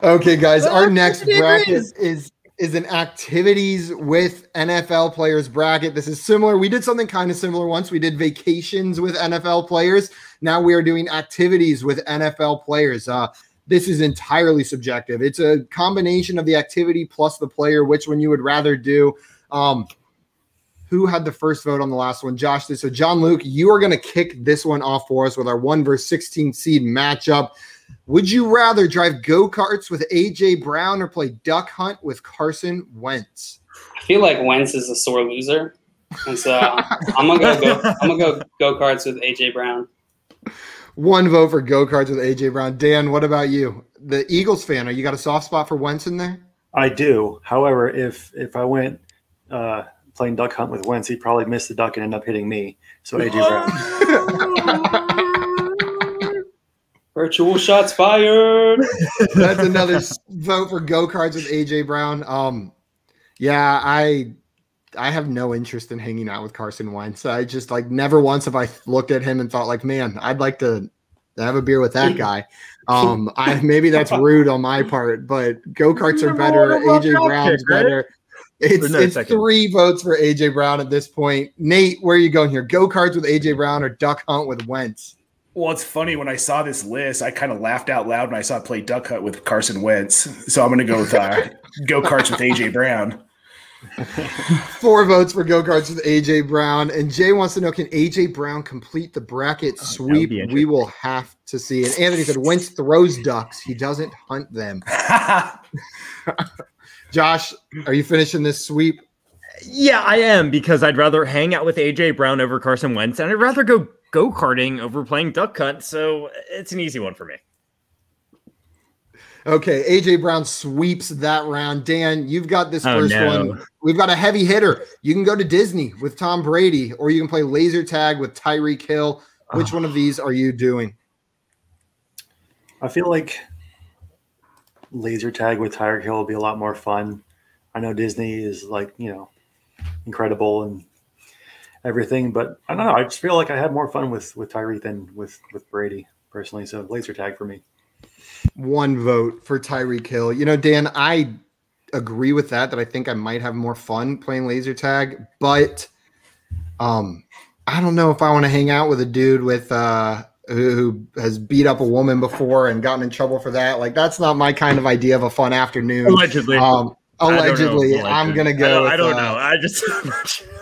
Okay, guys, our next bracket is is an activities with NFL players bracket. This is similar. We did something kind of similar once. We did vacations with NFL players. Now we are doing activities with NFL players. Uh, this is entirely subjective. It's a combination of the activity plus the player, which one you would rather do. Um, who had the first vote on the last one? Josh. So, John Luke, you are going to kick this one off for us with our one versus 16 seed matchup. Would you rather drive go karts with AJ Brown or play duck hunt with Carson Wentz? I feel like Wentz is a sore loser, and so I'm gonna go, go I'm gonna go go karts with AJ Brown. One vote for go karts with AJ Brown. Dan, what about you? The Eagles fan, are you got a soft spot for Wentz in there? I do. However, if if I went uh, playing duck hunt with Wentz, he'd probably miss the duck and end up hitting me. So AJ Brown. Virtual shots fired. That's another vote for go karts with AJ Brown. Um, yeah, I I have no interest in hanging out with Carson Wentz. I just like never once have I looked at him and thought like, man, I'd like to have a beer with that guy. Um, I maybe that's rude on my part, but go karts are better. AJ Brown's better. It's no, it's three votes for AJ Brown at this point. Nate, where are you going here? Go karts with AJ Brown or duck hunt with Wentz? Well, it's funny when I saw this list, I kind of laughed out loud when I saw play duck hunt with Carson Wentz. So I'm going to go with uh, go karts with AJ Brown. Four votes for go karts with AJ Brown, and Jay wants to know: Can AJ Brown complete the bracket oh, sweep? We will have to see. And Anthony said Wentz throws ducks; he doesn't hunt them. Josh, are you finishing this sweep? Yeah, I am because I'd rather hang out with AJ Brown over Carson Wentz, and I'd rather go go karting over playing duck hunt. So it's an easy one for me. Okay, AJ Brown sweeps that round. Dan, you've got this oh, first no. one. We've got a heavy hitter. You can go to Disney with Tom Brady, or you can play laser tag with Tyreek Hill. Which oh. one of these are you doing? I feel like laser tag with Tyreek Hill will be a lot more fun. I know Disney is like you know incredible and everything, but I don't know. I just feel like I had more fun with with Tyreek than with with Brady personally. So laser tag for me. One vote for Tyreek Hill. You know, Dan, I agree with that. That I think I might have more fun playing laser tag, but um, I don't know if I want to hang out with a dude with uh who has beat up a woman before and gotten in trouble for that. Like that's not my kind of idea of a fun afternoon. Allegedly. Um, allegedly, I'm gonna go. I don't, with, I don't uh, know. I just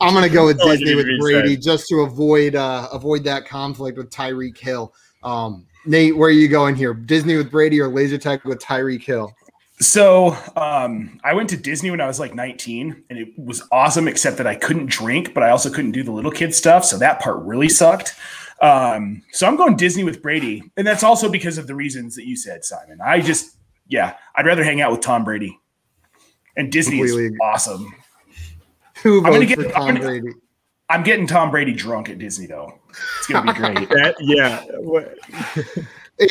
I'm gonna go with Disney with Brady said. just to avoid uh avoid that conflict with Tyreek Hill. Um, Nate, where are you going here? Disney with Brady or laser tag with Tyreek Hill? So um, I went to Disney when I was like 19, and it was awesome, except that I couldn't drink, but I also couldn't do the little kid stuff. So that part really sucked. Um, so I'm going Disney with Brady, and that's also because of the reasons that you said, Simon. I just, yeah, I'd rather hang out with Tom Brady, and Disney is Completely agree. awesome. Who I'm votes get- for I'm Tom gonna- Brady? I'm getting Tom Brady drunk at Disney though. It's gonna be great. that, yeah.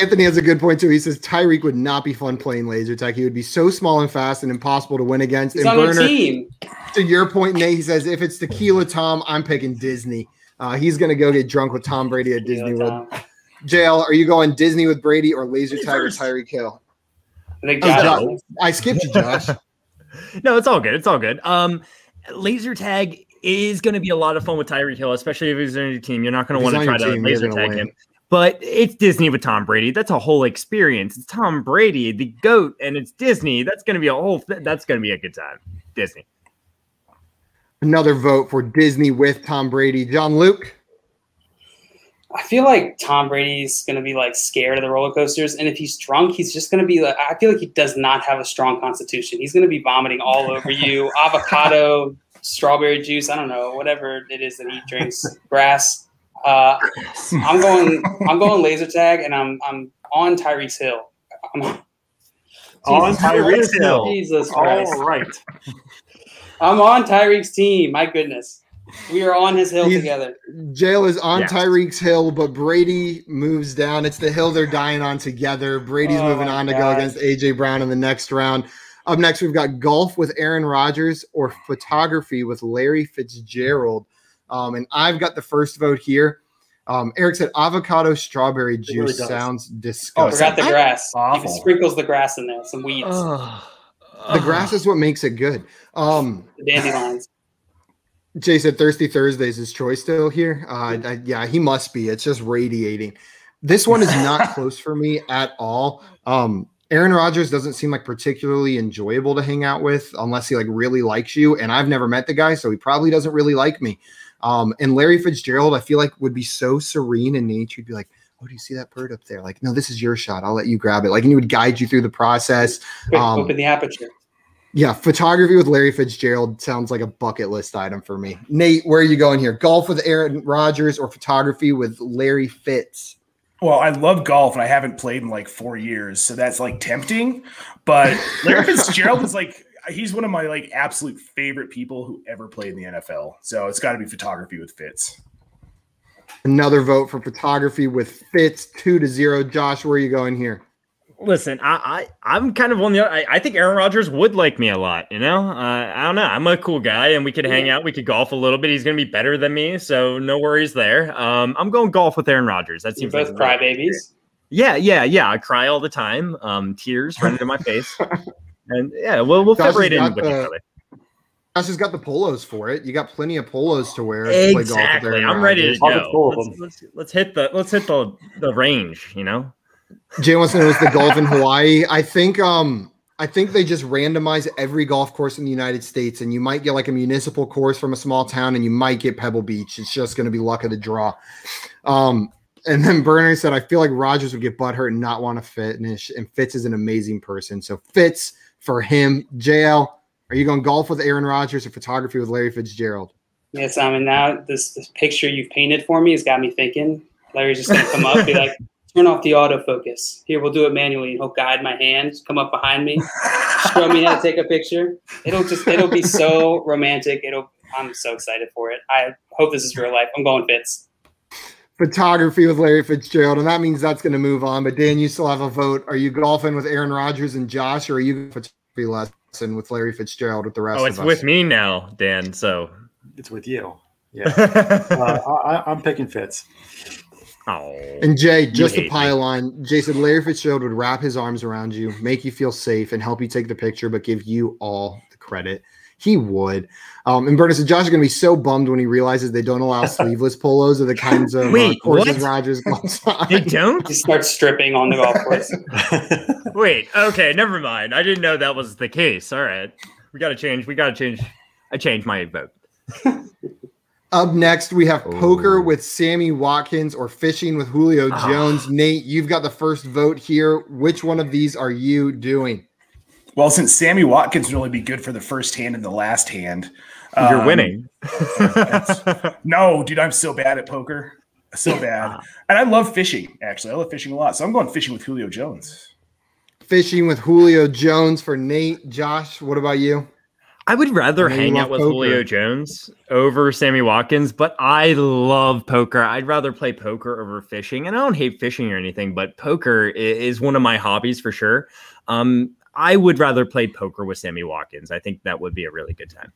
Anthony has a good point too. He says Tyreek would not be fun playing laser tag. He would be so small and fast and impossible to win against. He's and on your Burner, team. to your point, Nate, he says if it's tequila Tom, I'm picking Disney. Uh, he's gonna go get drunk with Tom Brady at Disney You know, World. JL, are you going Disney with Brady or laser Me tag with first. Tyreek Hill? I think Oh, Josh. Josh. I skipped you, Josh. no, it's all good. It's all good. Um, laser tag is going to be a lot of fun with Tyreek Hill, especially if he's on your team. You're not going to want to try to team, laser tag win. him. But it's Disney with Tom Brady. That's a whole experience. It's Tom Brady, the goat, and it's Disney. That's going to be a whole. That's going to be a good time. Disney. Another vote for Disney with Tom Brady. John Luke. I feel like Tom Brady's going to be like scared of the roller coasters, and if he's drunk, he's just going to be like. I feel like he does not have a strong constitution. He's going to be vomiting all over you, avocado, strawberry juice. I don't know, whatever it is that he drinks, grass. Uh, I'm going. I'm going laser tag, and I'm I'm on Tyreek's Hill. I'm, On Jesus- Tyreek's Hill. Jesus Christ! All right. I'm on Tyreek's team. My goodness, we are on his hill He's- together. JL is on Yes. Tyreek's hill, but Brady moves down. It's the hill they're dying on together. Brady's Oh moving on to go against AJ Brown in the next round. Up next, we've got golf with Aaron Rodgers or photography with Larry Fitzgerald. Um, and I've got the first vote here. Um, Eric said avocado strawberry juice does. sounds Oh, disgusting. forgot the I- grass. He sprinkles the grass in there, some weeds, the grass is what makes it good. Um, the dandelions. Jay said Thirsty Thursdays is Troy still here? Uh, I, yeah, he must be. It's just radiating. This one is not close for me at all. Um, Aaron Rodgers doesn't seem like particularly enjoyable to hang out with unless he like really likes you. And I've never met the guy, so he probably doesn't really like me. Um, and Larry Fitzgerald, I feel like would be so serene in nature. He'd be like, "Oh, do you see that bird up there? Like, no, this is your shot. I'll let you grab it." Like, and he would guide you through the process. Quick, Um, open the aperture. Yeah, photography with Larry Fitzgerald sounds like a bucket list item for me. Nate, where are you going here? Golf with Aaron Rodgers or photography with Larry Fitz? Well, I love golf and I haven't played in like four years, so that's like tempting. But Larry Fitzgerald is like he's one of my like absolute favorite people who ever played in the NFL. So it's got to be photography with Fitz. Another vote for photography with Fitz, two to zero. Josh, where are you going here? Listen, I, I I'm kind of on the. I, I think Aaron Rodgers would like me a lot. You know, uh, I don't know. I'm a cool guy, and we could hang out. We could golf a little bit. He's going to be better than me, so no worries there. Um, I'm going golf with Aaron Rodgers. That You're seems both like a crybabies. Yeah, yeah, yeah. I cry all the time. Um, tears run into my face, and yeah, we'll we'll Josh fit right in got with the- each other. Josh has got the polos for it. You got plenty of polos to wear. to play golf Exactly. Aaron I'm ready to Rodgers. I'll get go. Let's, let's, let's hit the let's hit the the range. You know. To know is the golf in Hawaii. I think um I think they just randomize every golf course in the United States, and you might get like a municipal course from a small town, and you might get Pebble Beach. It's just going to be luck of the draw. Um, and then Burner said, I feel like Rodgers would get butthurt and not want to finish, and Fitz is an amazing person. So Fitz for him. JL, are you going golf with Aaron Rodgers or photography with Larry Fitzgerald? Yes, Simon. Now this, this picture you've painted for me has got me thinking. Larry's just gonna come up, be like, "Turn off the autofocus. Here, we'll do it manually." And he'll guide my hand, come up behind me, show me how to take a picture. It'll just, it'll be so romantic. It'll. I'm so excited for it. I hope this is real life. I'm going Fitz. photography with Larry Fitzgerald, and that means that's going to move on. But Dan, you still have a vote. Are you golfing with Aaron Rodgers and Josh, or are you photography lesson with Larry Fitzgerald with the rest? Oh, it's of us? with me now, Dan. So It's with you. Yeah. uh, I, I'm picking Fitz. Oh, And Jay, just hate to me. pile on, Jay said Larry Fitzgerald would wrap his arms around you, make you feel safe, and help you take the picture, but give you all the credit. He would. Um, and Bernie said Josh is going to be so bummed when he realizes they don't allow sleeveless polos or the kinds of Wait, uh, courses what? Rodgers goes on. they don't. He starts stripping on the golf course. Wait, okay, never mind. I didn't know that was the case. All right, we got to change. We got to change. I changed my vote. Up next, we have poker Oh. with Sammy Watkins or fishing with Julio Ah. Jones. Nate, you've got the first vote here. Which one of these are you doing? Well, since Sammy Watkins would only be good for the first hand and the last hand, You're um, winning. No, dude, I'm so bad at poker. So bad. And I love fishing, actually. I love fishing a lot. So I'm going fishing with Julio Jones. Fishing with Julio Jones for Nate. Josh, what about you? I would rather I hang out with poker. Julio Jones over Sammy Watkins, but I love poker. I'd rather play poker over fishing, and I don't hate fishing or anything, but poker is one of my hobbies for sure. Um, I would rather play poker with Sammy Watkins. I think that would be a really good time.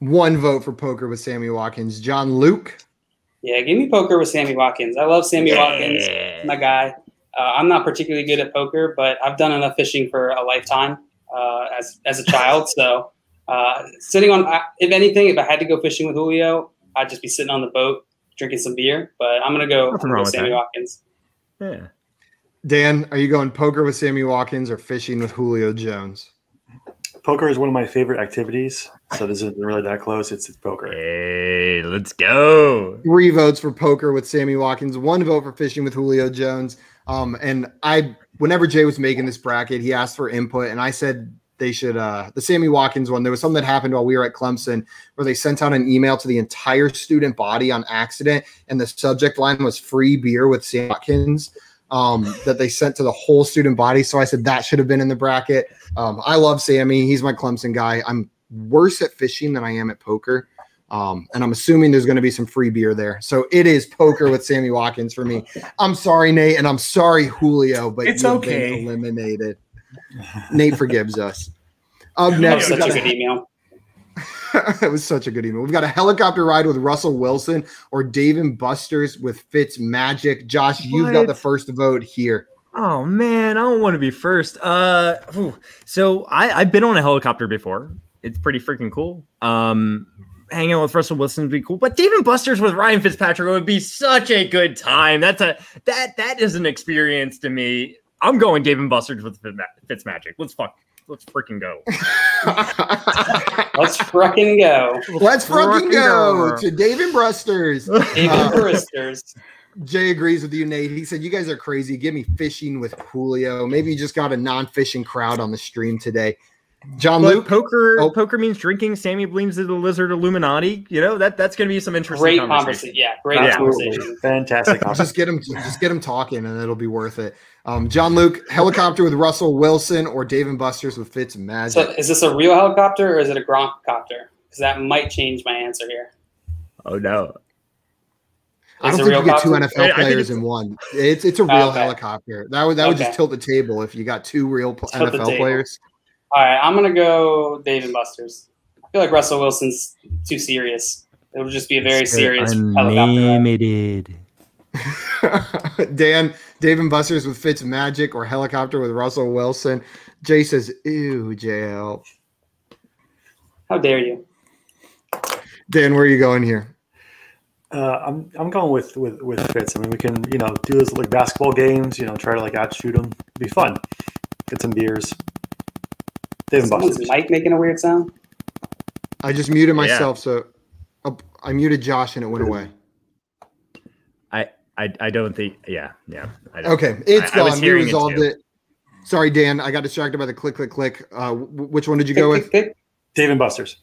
One vote for poker with Sammy Watkins. John Luke. Yeah, give me poker with Sammy Watkins. I love Sammy Watkins. My guy. Uh, I'm not particularly good at poker, but I've done enough fishing for a lifetime uh, as as a child. So uh, sitting on, if anything, if I had to go fishing with Julio, I'd just be sitting on the boat drinking some beer. But I'm gonna go, I'm go with Sammy that. Watkins. Yeah. Dan, are you going poker with Sammy Watkins or fishing with Julio Jones? Poker is one of my favorite activities, so this isn't really that close. It's, it's poker. Hey, let's go. Three votes for poker with Sammy Watkins, one vote for fishing with Julio Jones. Um, and I, whenever Jay was making this bracket, he asked for input, and I said they should. Uh, the Sammy Watkins one. There was something that happened while we were at Clemson where they sent out an email to the entire student body on accident, and the subject line was "free beer with Sammy Watkins." Um, that they sent to the whole student body. So I said that should have been in the bracket. Um, I love Sammy. He's my Clemson guy. I'm worse at fishing than I am at poker. Um, and I'm assuming there's going to be some free beer there. So it is poker with Sammy Watkins for me. I'm sorry, Nate, and I'm sorry, Julio, but It's okay. eliminated. Nate forgives us. Up That next, was such a good email. it was such a good email. We've got a helicopter ride with Russell Wilson or Dave and Buster's with Fitz Magic. Josh, you've got the first vote here. Oh man, I don't want to be first. Uh, phew. so I, I've been on a helicopter before. It's pretty freaking cool. Um, hanging out with Russell Wilson would be cool, but Dave and Buster's with Ryan Fitzpatrick would be such a good time. That's a that that is an experience to me. I'm going Dave and Buster's with Fitz- Magic. Let's fuck. Let's freaking go. Let's frickin' go. Let's fucking Frickin' go go. to Dave and Buster's. Even Uh, baristers. Jay agrees with you, Nate. He said, You guys are crazy. Give me fishing with Julio. Maybe you just got a non fishing crowd on the stream today. John But Luke, poker Oh. poker means drinking. Sammy believes is the lizard Illuminati. You know that that's going to be some interesting Great conversation. conversation. Yeah, great Yeah. conversation. Fantastic. just get him just get him talking and it'll be worth it. Um, John Luke, helicopter with Russell Wilson or Dave and Buster's with Fitz Magic. So is this a real helicopter or is it a Gronk copter? Because that might change my answer here. Oh no. I Is don't think you get two copter? NFL players in one. It's it's a real Okay. helicopter. That would that would Okay. just tilt the table if you got two real pl- Tilt NFL players. All right, I'm gonna go Dave and Buster's. I feel like Russell Wilson's too serious. It would just be a very serious helicopter. ride. Unlimited. Dan, Dave and Buster's with Fitz Magic or helicopter with Russell Wilson. Jay says, "Ew, JL." How dare you? Dan, where are you going here? Uh, I'm I'm going with with with Fitz. I mean, we can you know do this like basketball games. You know, try to like outshoot them. Be fun. Get some beers. Dave and Someone's Buster's. mic making a weird sound. I just muted Yeah. myself, so oh, I muted Josh and it went away. I, I I don't think. Yeah, yeah. I don't- Okay, it's I- I was. We hearing it resolved it. Sorry, Dan. I got distracted by the click, click, click. Uh, w- which one did you go with? pick, pick. Dave and Buster's.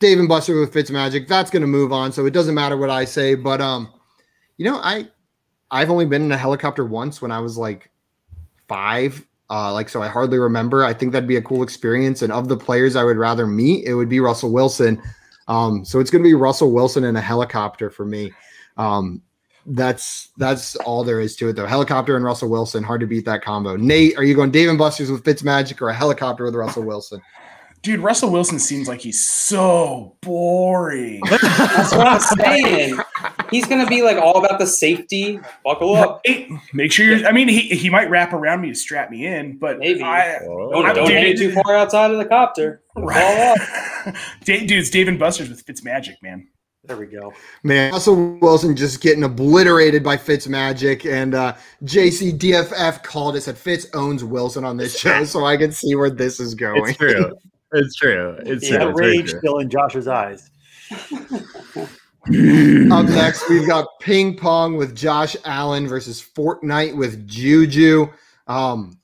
Dave and Buster with Fitzmagic. That's going to move on, so it doesn't matter what I say. But um, you know, I I've only been in a helicopter once when I was like five. Uh, like so, I hardly remember. I think that'd be a cool experience. And of the players I would rather meet, it would be Russell Wilson. Um, so it's going to be Russell Wilson in a helicopter for me. Um, that's that's all there is to it though. Helicopter and Russell Wilson, hard to beat that combo. Nate, are you going Dave and Buster's with Fitzmagic or a helicopter with Russell Wilson? Dude, Russell Wilson seems like he's so boring. That's what I'm saying. He's gonna be like all about the safety. Buckle up. Hey, make sure you're. I mean, he, he might wrap around me to strap me in, but Maybe. I, Don't, I'm don't hang too far outside of the copter. Fall up. Dude, it's Dave and Buster's with Fitzmagic, man. There we go. Man, Russell Wilson just getting obliterated by Fitz Magic, and uh, JC DFF called it said Fitz owns Wilson on this show, so I can see where this is going. It's true. It's true. It's Yeah, true. The It's rage true. still in Josh's eyes. Up next, we've got ping pong with Josh Allen versus Fortnite with Juju. Um,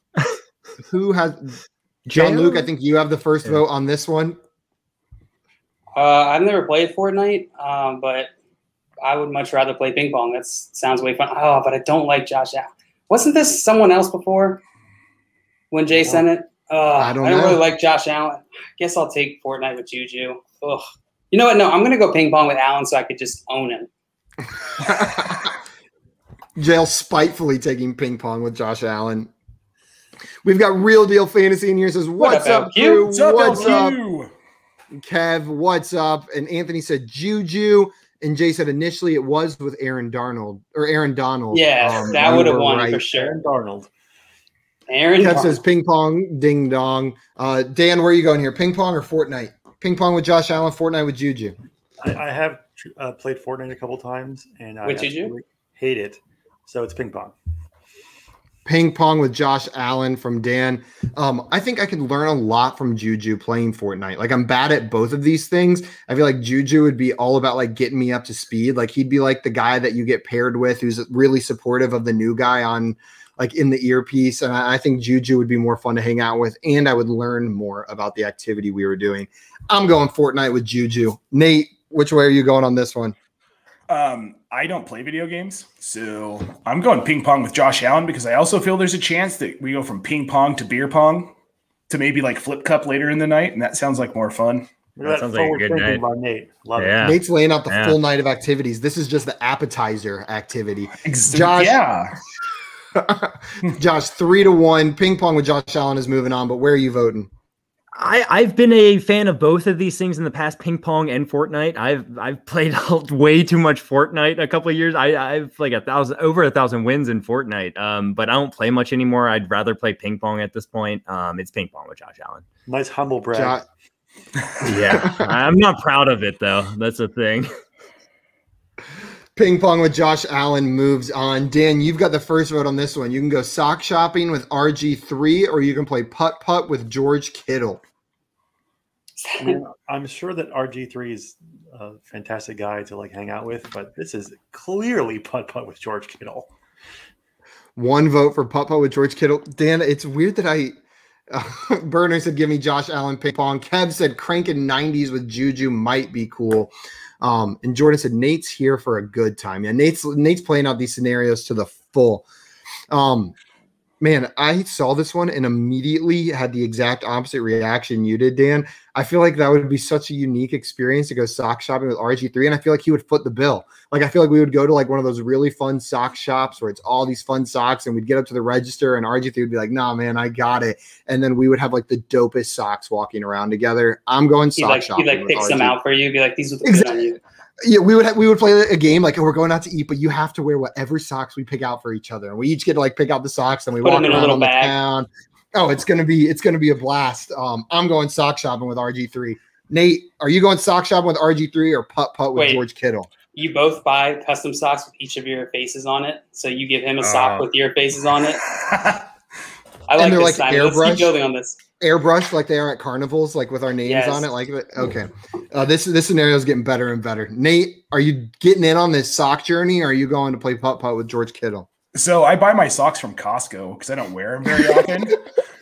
who has John Luke? I think you have the first Yeah. vote on this one. Uh, I've never played Fortnite, um, but I would much rather play ping pong. That sounds way fun. Oh, but I don't like Josh Allen. Wasn't this someone else before when Jay sent it? Uh, I don't I don't know. really like Josh Allen. I guess I'll take Fortnite with Juju. Ugh. You know what? No, I'm going to go ping pong with Allen so I could just own him. JL spitefully taking ping pong with Josh Allen. We've got real deal fantasy in here. Says what's up, up, LQ? crew? What's up, What's up, LQ? Kev? What's up? And Anthony said Juju, and Jay said initially it was with Aaron Darnold or Aaron Donald. Yeah, Um, that would have were won right. for sure. Aaron Darnold. Aaron Kev Donald. says ping pong, ding dong. Uh, Dan, where are you going here? Ping pong or Fortnite? Ping pong with Josh Allen, Fortnite with Juju. I, I have uh, played Fortnite a couple times, and I With Juju? absolutely hate it. So it's ping pong. Ping pong with Josh Allen from Dan. Um, I think I could learn a lot from Juju playing Fortnite. Like I'm bad at both of these things. I feel like Juju would be all about like getting me up to speed. Like he'd be like the guy that you get paired with who's really supportive of the new guy on like in the earpiece. And I, I think Juju would be more fun to hang out with, and I would learn more about the activity we were doing. I'm going Fortnite with Juju. Nate, which way are you going on this one? Um, I don't play video games, so I'm going ping pong with Josh Allen because I also feel there's a chance that we go from ping pong to beer pong to maybe like flip cup later in the night, and that sounds like more fun. Look That sounds like a good night. by Nate. Love Yeah. Nate's laying out the Yeah. full night of activities. This is just the appetizer activity. Ex- Josh- yeah, Josh, three to one. Ping pong with Josh Allen is moving on, but where are you voting? I, I've been a fan of both of these things in the past, ping pong and Fortnite. I've I've played way too much Fortnite a couple of years. I, I've like a thousand over a thousand wins in Fortnite. Um, but I don't play much anymore. I'd rather play ping pong at this point. Um, it's ping pong with Josh Allen. it. Nice humble brag. Jo- Yeah, I'm not proud of it though. That's the thing. Ping pong with Josh Allen moves on. Dan, you've got the first vote on this one. You can go sock shopping with RG3 or you can play putt putt with George Kittle. I mean, I'm sure that RG3 is a fantastic guy to like hang out with, but this is clearly putt putt with George Kittle. One vote for putt putt with George Kittle. Dan, it's weird that I. Uh, Burner said, "Give me Josh Allen ping pong." Kev said, "Cranking '90s with Juju might be cool." Um, and Jordan said, "Nate's here for a good time." Yeah, Nate's Nate's playing out these scenarios to the full. Um, man, I saw this one and immediately had the exact opposite reaction you did, Dan. I feel like that would be such a unique experience to go sock shopping with RG3, and I feel like he would foot the bill. Like I feel like we would go to like one of those really fun sock shops where it's all these fun socks, and we'd get up to the register, and RG3 would be like, "Nah, man, I got it," and then we would have like the dopest socks walking around together. I'm going sock like shopping. he like picks them out for you. Be like, these are the good on you. Yeah, we would ha- we would play a game like we're going out to eat, but you have to wear whatever socks we pick out for each other, and we each get to like pick out the socks, and we Put 'em walk around little on the town. Oh, it's gonna be it's gonna be a blast. Um, I'm going sock shopping with RG3. Nate, are you going sock shopping with RG3 or putt putt with Wait. George Kittle? You both buy custom socks with each of your faces on it. So you give him a sock Oh. with your faces on it. I And they're this like time. Let's airbrush? keep building on this. Airbrush like they are at carnivals, like with our names Yes. on it. Like okay, uh, this this scenario is getting better and better. Nate, are you getting in on this sock journey, or are you going to play putt putt with George Kittle? So I buy my socks from Costco because I don't wear them very often.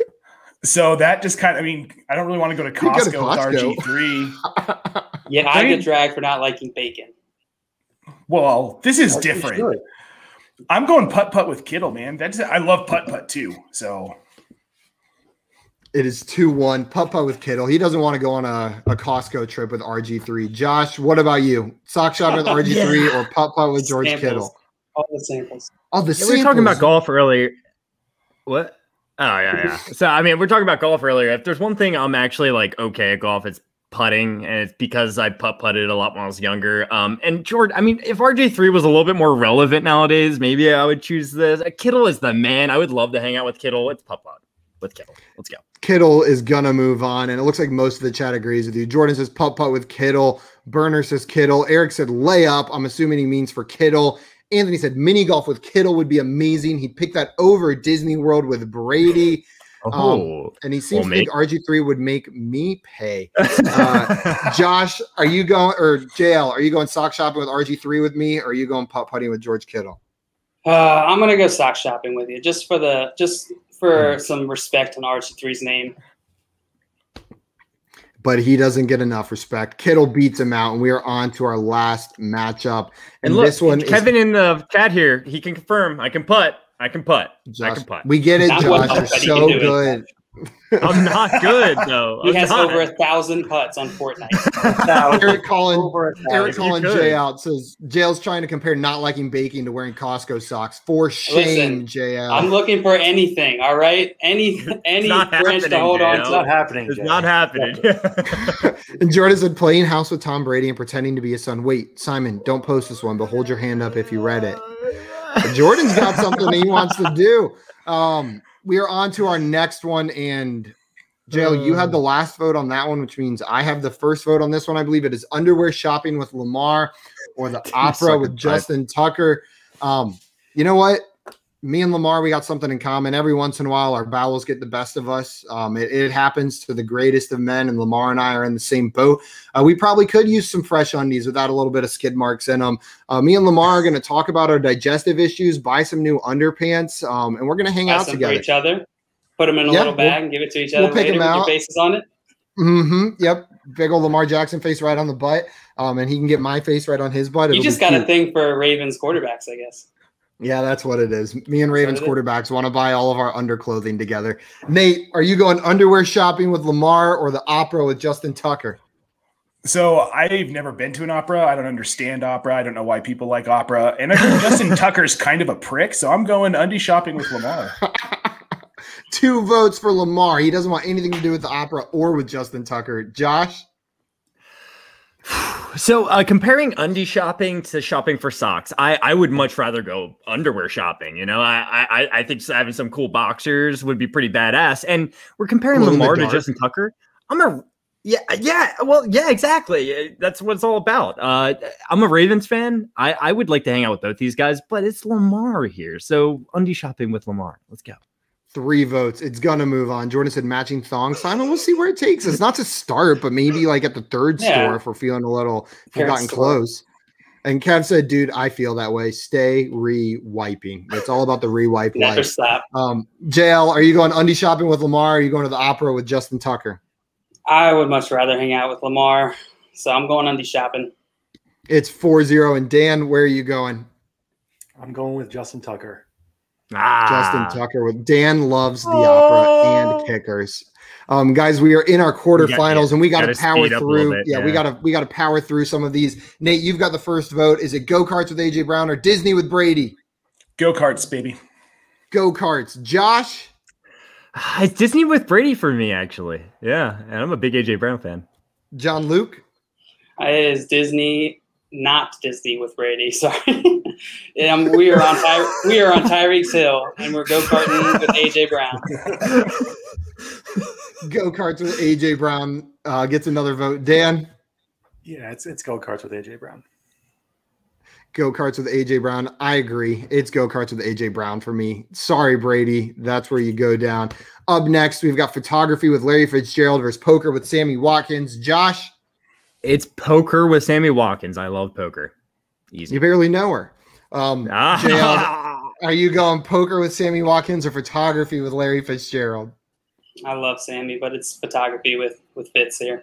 so that just kind of, I mean, I don't really want to go to go to Costco, Costco. with RG3. Yeah, I I get dragged for not liking bacon. Well, this is As you different. Should. I'm going putt putt with Kittle, man. That's I love putt putt too. So It is 2 1. Putt putt with Kittle. He doesn't want to go on a, a Costco trip with RG3. Josh, what about you? Sock shopping with RG3 or putt putt with George Samples. Kittle? All the samples. All the Yeah, we were talking about golf earlier. What? Oh yeah, yeah. so I mean, we're talking about golf earlier. If there's one thing I'm actually like okay at golf, it's putting, and it's because I putt putted a lot when I was younger. Um, and Jordan, I mean, if RG3 was a little bit more relevant nowadays, maybe I would choose this. Uh, Kittle is the man. I would love to hang out with Kittle. It's putt putt with Kittle. Let's go. Kittle is gonna move on, and it looks like most of the chat agrees with you. Jordan says putt putt with Kittle. Burner says Kittle. Eric said layup. I'm assuming he means for Kittle. Anthony said mini golf with Kittle would be amazing. He'd pick that over Disney World with Brady. Oh, And he seems Well, to think RG3 would make me pay. Uh, Josh, are you going or JL? Are you going sock shopping with RG3 with me, or are you going putt putting with George Kittle? Uh, I'm gonna go sock shopping with you, just for the just for some respect on RG3's name. But he doesn't get enough respect. Kittle beats him out, and we are on to our last matchup. and And, look, this one Kevin in the chat here, he can confirm. I can putt. I can putt. is I can putt. We get it, Not Josh. You're so can good. I'm not good though. He I'm has not. over a thousand putts on Fortnite. Eric calling Eric thousand. calling. Jay out says JL's trying to compare not liking baking to wearing Costco socks. For shame, Listen, JL. I'm looking for anything. All right, any any not branch to hold on Dale. It's not happening. It's Jay. not happening. And Jordan said playing house with Tom Brady and pretending to be his son. Wait, Simon, don't post this one, but hold your hand up if you read it. Jordan's got something he wants to do. Um, we are on to our next one, and JL, you had the last vote on that one, which means I have the first vote on this one. I believe it is underwear shopping with Lamar or the opera with Justin Tucker. Um, you know what? Me and Lamar, we got something in common. Every once in a while, our bowels get the best of us. Um, it, it happens to the greatest of men, and Lamar and I are in the same boat. Uh, we probably could use some fresh undies without a little bit of skid marks in them. Uh, me and Lamar are going to talk about our digestive issues, buy some new underpants, um, and we're going to hang Buy out together. each other. Put them in a Yeah, little we'll- bag and give it to each other. we'll pick later 'em with your out. faces on it. Mm-hmm. Yep. Big old Lamar Jackson face right on the butt, um, and he can get my face right on his butt. You It'll just be got a thing for Ravens quarterbacks, I guess. Yeah, that's what it is. Me and Ravens quarterbacks want to buy all of our underclothing together. Nate, are you going underwear shopping with Lamar or the opera with Justin Tucker? So I've never been to an opera. I don't understand opera. I don't know why people like opera. And I heard Justin Tucker's kind of a prick, so I'm going undie shopping with Lamar. Two votes for Lamar. He doesn't want anything to do with the opera or with Justin Tucker. Josh, So uh, comparing undie shopping to shopping for socks, I, I would much rather go underwear shopping. You know, I I, I think having some cool boxers would be pretty badass. And we're comparing Glow in the Lamar to. Justin Tucker. I'm a yeah yeah well yeah exactly. Uh, That's what it's all about. Uh, I'm a Ravens fan. I I would like to hang out with both these guys, but it's Lamar here, so undie shopping with Lamar. Let's go. Three votes. It's gonna move on. Jordan said matching thong. Simon, we'll see where it takes us. Not to start, but maybe like at the third Yeah. store if we're feeling a little if we've Third gotten store. close. And Kev said, dude, I feel that way. Stay re-wiping. It's all about the re-wipe Never life. stop. Um, JL, are you going undie shopping with Lamar? Or are you going to the opera with Justin Tucker? I would much rather hang out with Lamar, so I'm going undie shopping. It's 4-0. And Dan, where are you going? I'm going with Justin Tucker. Ah, Justin Tucker with Dan loves the opera Oh. and kickers. Um, guys, we are in our quarterfinals and we got to power speed up a little through. bit, yeah, we got to we got to power through some of these. Nate, you've got the first vote. Is it go karts with AJ Brown or Disney with Brady? Go karts, baby. Go karts. Josh, It's Disney with Brady for me, actually. Yeah, and I'm a big AJ Brown fan. John Luke, It is Disney, not Disney with Brady. Sorry. um, we are on Ty- we are on Tyreek's Hill, and we're go karting with AJ Brown. go karts with AJ Brown uh, gets another vote. Dan, Yeah, it's it's go karts with AJ Brown. go karts with AJ Brown. I agree. It's go karts with AJ Brown for me. Sorry, Brady. That's where you go down. Up next, we've got photography with Larry Fitzgerald versus poker with Sammy Watkins. Josh, It's poker with Sammy Watkins. I love poker. Easy. you barely know her. Um, Ah. JL, are you going poker with Sammy Watkins or photography with Larry Fitzgerald? I love Sammy, but it's photography with with Fitz here.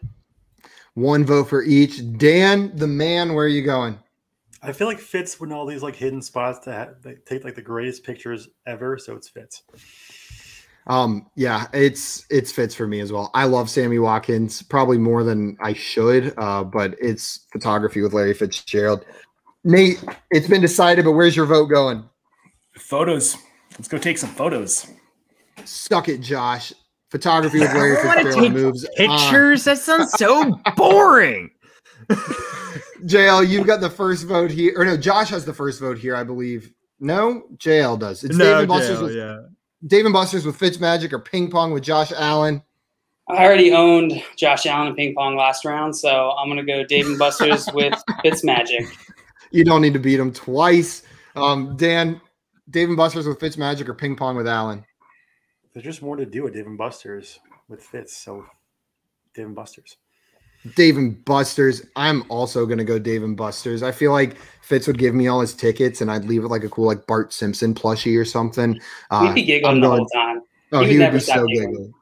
One vote for each. Dan, the man, where are you going? I feel like Fitz would know all these like hidden spots to ha- take like the greatest pictures ever. So it's Fitz. Um, yeah, it's it's Fitz for me as well. I love Sammy Watkins probably more than I should, uh, but it's photography with Larry Fitzgerald. Nate, it's been decided, but where's your vote going? Photos. Let's go take some photos. Suck it, Josh. Photography with Larry I wanna Fitzgerald take moves. on. Pictures? That sounds so boring. JL, you've got the first vote here. Or no, Josh has the first vote here, I believe. No, JL does. It's Dave and Buster's with yeah. Dave and Buster's with Fitzmagic or ping pong with Josh Allen. I already owned Josh Allen and ping pong last round, so I'm gonna go Dave and Buster's with Fitzmagic. You don't need to beat him twice. Um, Dan, Dave and Buster's with Fitzmagic or ping pong with Allen. There's just more to do at Dave and Buster's with Fitz. So Dave and Buster's. Dave and Buster's. I'm also gonna go Dave and Buster's. I feel like Fitz would give me all his tickets, and I'd leave it like a cool like Bart Simpson plushie or something. Uh, He'd be giggling I'm the whole time. oh, he would he would never be so giggling.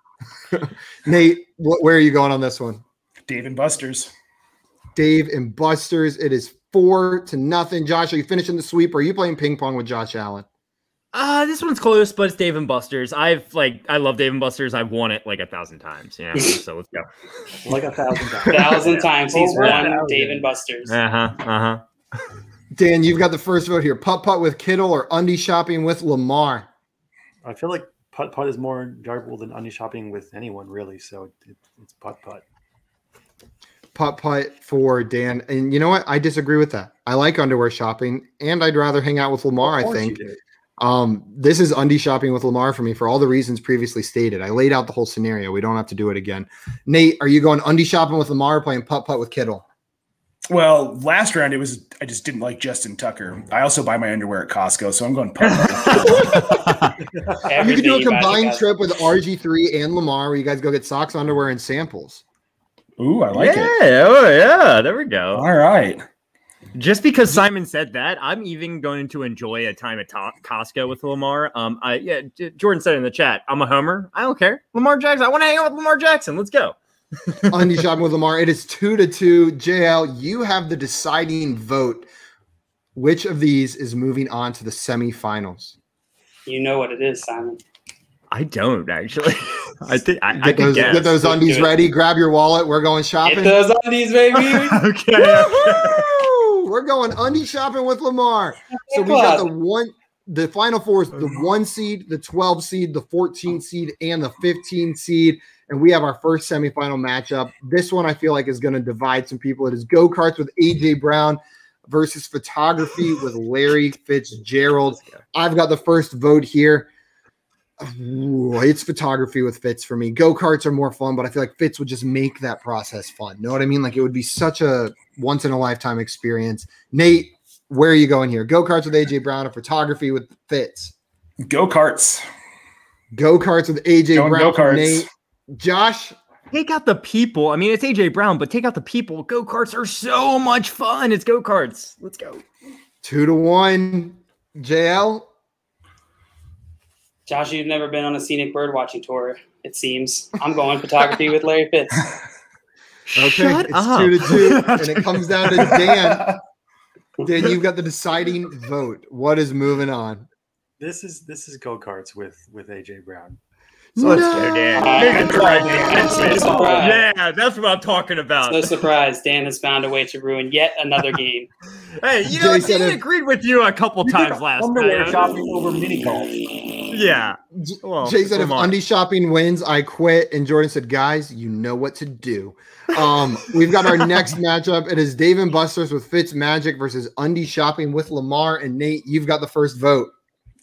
giggling. Nate, wh- where are you going on this one? Dave and Buster's. Dave and Buster's. It is four to nothing. Josh, are you finishing the sweep? Or are you playing ping pong with Josh Allen? Uh, this one's close, but it's Dave and Buster's. I've like I love Dave and Buster's. I've won it like a thousand times. Yeah. so let's go. Like a thousand times. Thousand times he's Over won thousand. Dave and Buster's. Uh-huh. Uh-huh. Dan, you've got the first vote here. Putt putt with Kittle or undie shopping with Lamar. I feel like putt putt is more enjoyable than onion shopping with anyone, really. So it, it's putt putt. Putt putt for Dan. And you know what? I disagree with that. I like underwear shopping, and I'd rather hang out with Lamar. I Of you think. Do. Um, this is undie shopping with Lamar for me for all the reasons previously stated. I laid out the whole scenario. We don't have to do it again. Nate, are you going undie shopping with Lamar or playing putt putt with Kittle? Well, last round it was I just didn't like Justin Tucker. I also buy my underwear at Costco, so I'm going putt. you Everything could do a buy at the combined trip with RG3 and Lamar where you guys go get socks, underwear, and samples. Ooh, I like yeah. it. Oh yeah. There we go. All right. Just because Simon said that, I'm even going to enjoy a time at to- Costco with Lamar. Um, I yeah, J- Jordan said in the chat, I'm a homer. I don't care. Lamar Jackson. I want to hang out with Lamar Jackson. Let's go. undie shopping with Lamar. It is two to two. JL, you have the deciding vote. Which of these is moving on to the semifinals? You know what it is, Simon. I don't actually. I think I, I Get could those, guess. get those Let's undies ready. Grab your wallet. We're going shopping. Get shopping. those undies, baby. okay. Woo! We're going undie shopping with Lamar. So we got the one, the final four is the one seed, the 12 seed, the 14 seed, and the 15 seed. And we have our first semifinal matchup. This one I feel like is going to divide some people. It is go karts with AJ Brown versus photography with Larry Fitzgerald. I've got the first vote here. Ooh, it's photography with Fitz for me. Go karts are more fun, but I feel like Fitz would just make that process fun. Know what I mean? Like it would be such a once in a lifetime experience. Nate, where are you going here? Go karts with AJ Brown or photography with Fitz? Go karts. Go karts with AJ Going Brown. go-karts. Nate. Josh, Take out the people. I mean, it's AJ Brown, but take out the people. Go karts are so much fun. It's go karts. Let's go. two to one. JL, Josh, you've never been on a scenic bird watching tour, it seems. I'm going photography with Larry Fitz. okay, Shut it's up. two to two, and it comes down to Dan. Dan, you've got the deciding vote. What is moving on? This is this is go karts with with AJ Brown. So let's No. go, Dan. Uh, surprise, surprise. Yeah, that's what I'm talking about. No surprise, Dan has found a way to ruin yet another game. Hey, you know, Jay Dan agreed with you a couple times last night. Underwear night. shopping over mini golf. Yeah. Well, Jay said if Lamar. undie shopping wins, I quit. And Jordan said, guys, you know what to do. Um, we've got our next matchup. It is Dave and Buster's with Fitz Magic versus undie shopping with Lamar and Nate. You've got the first vote.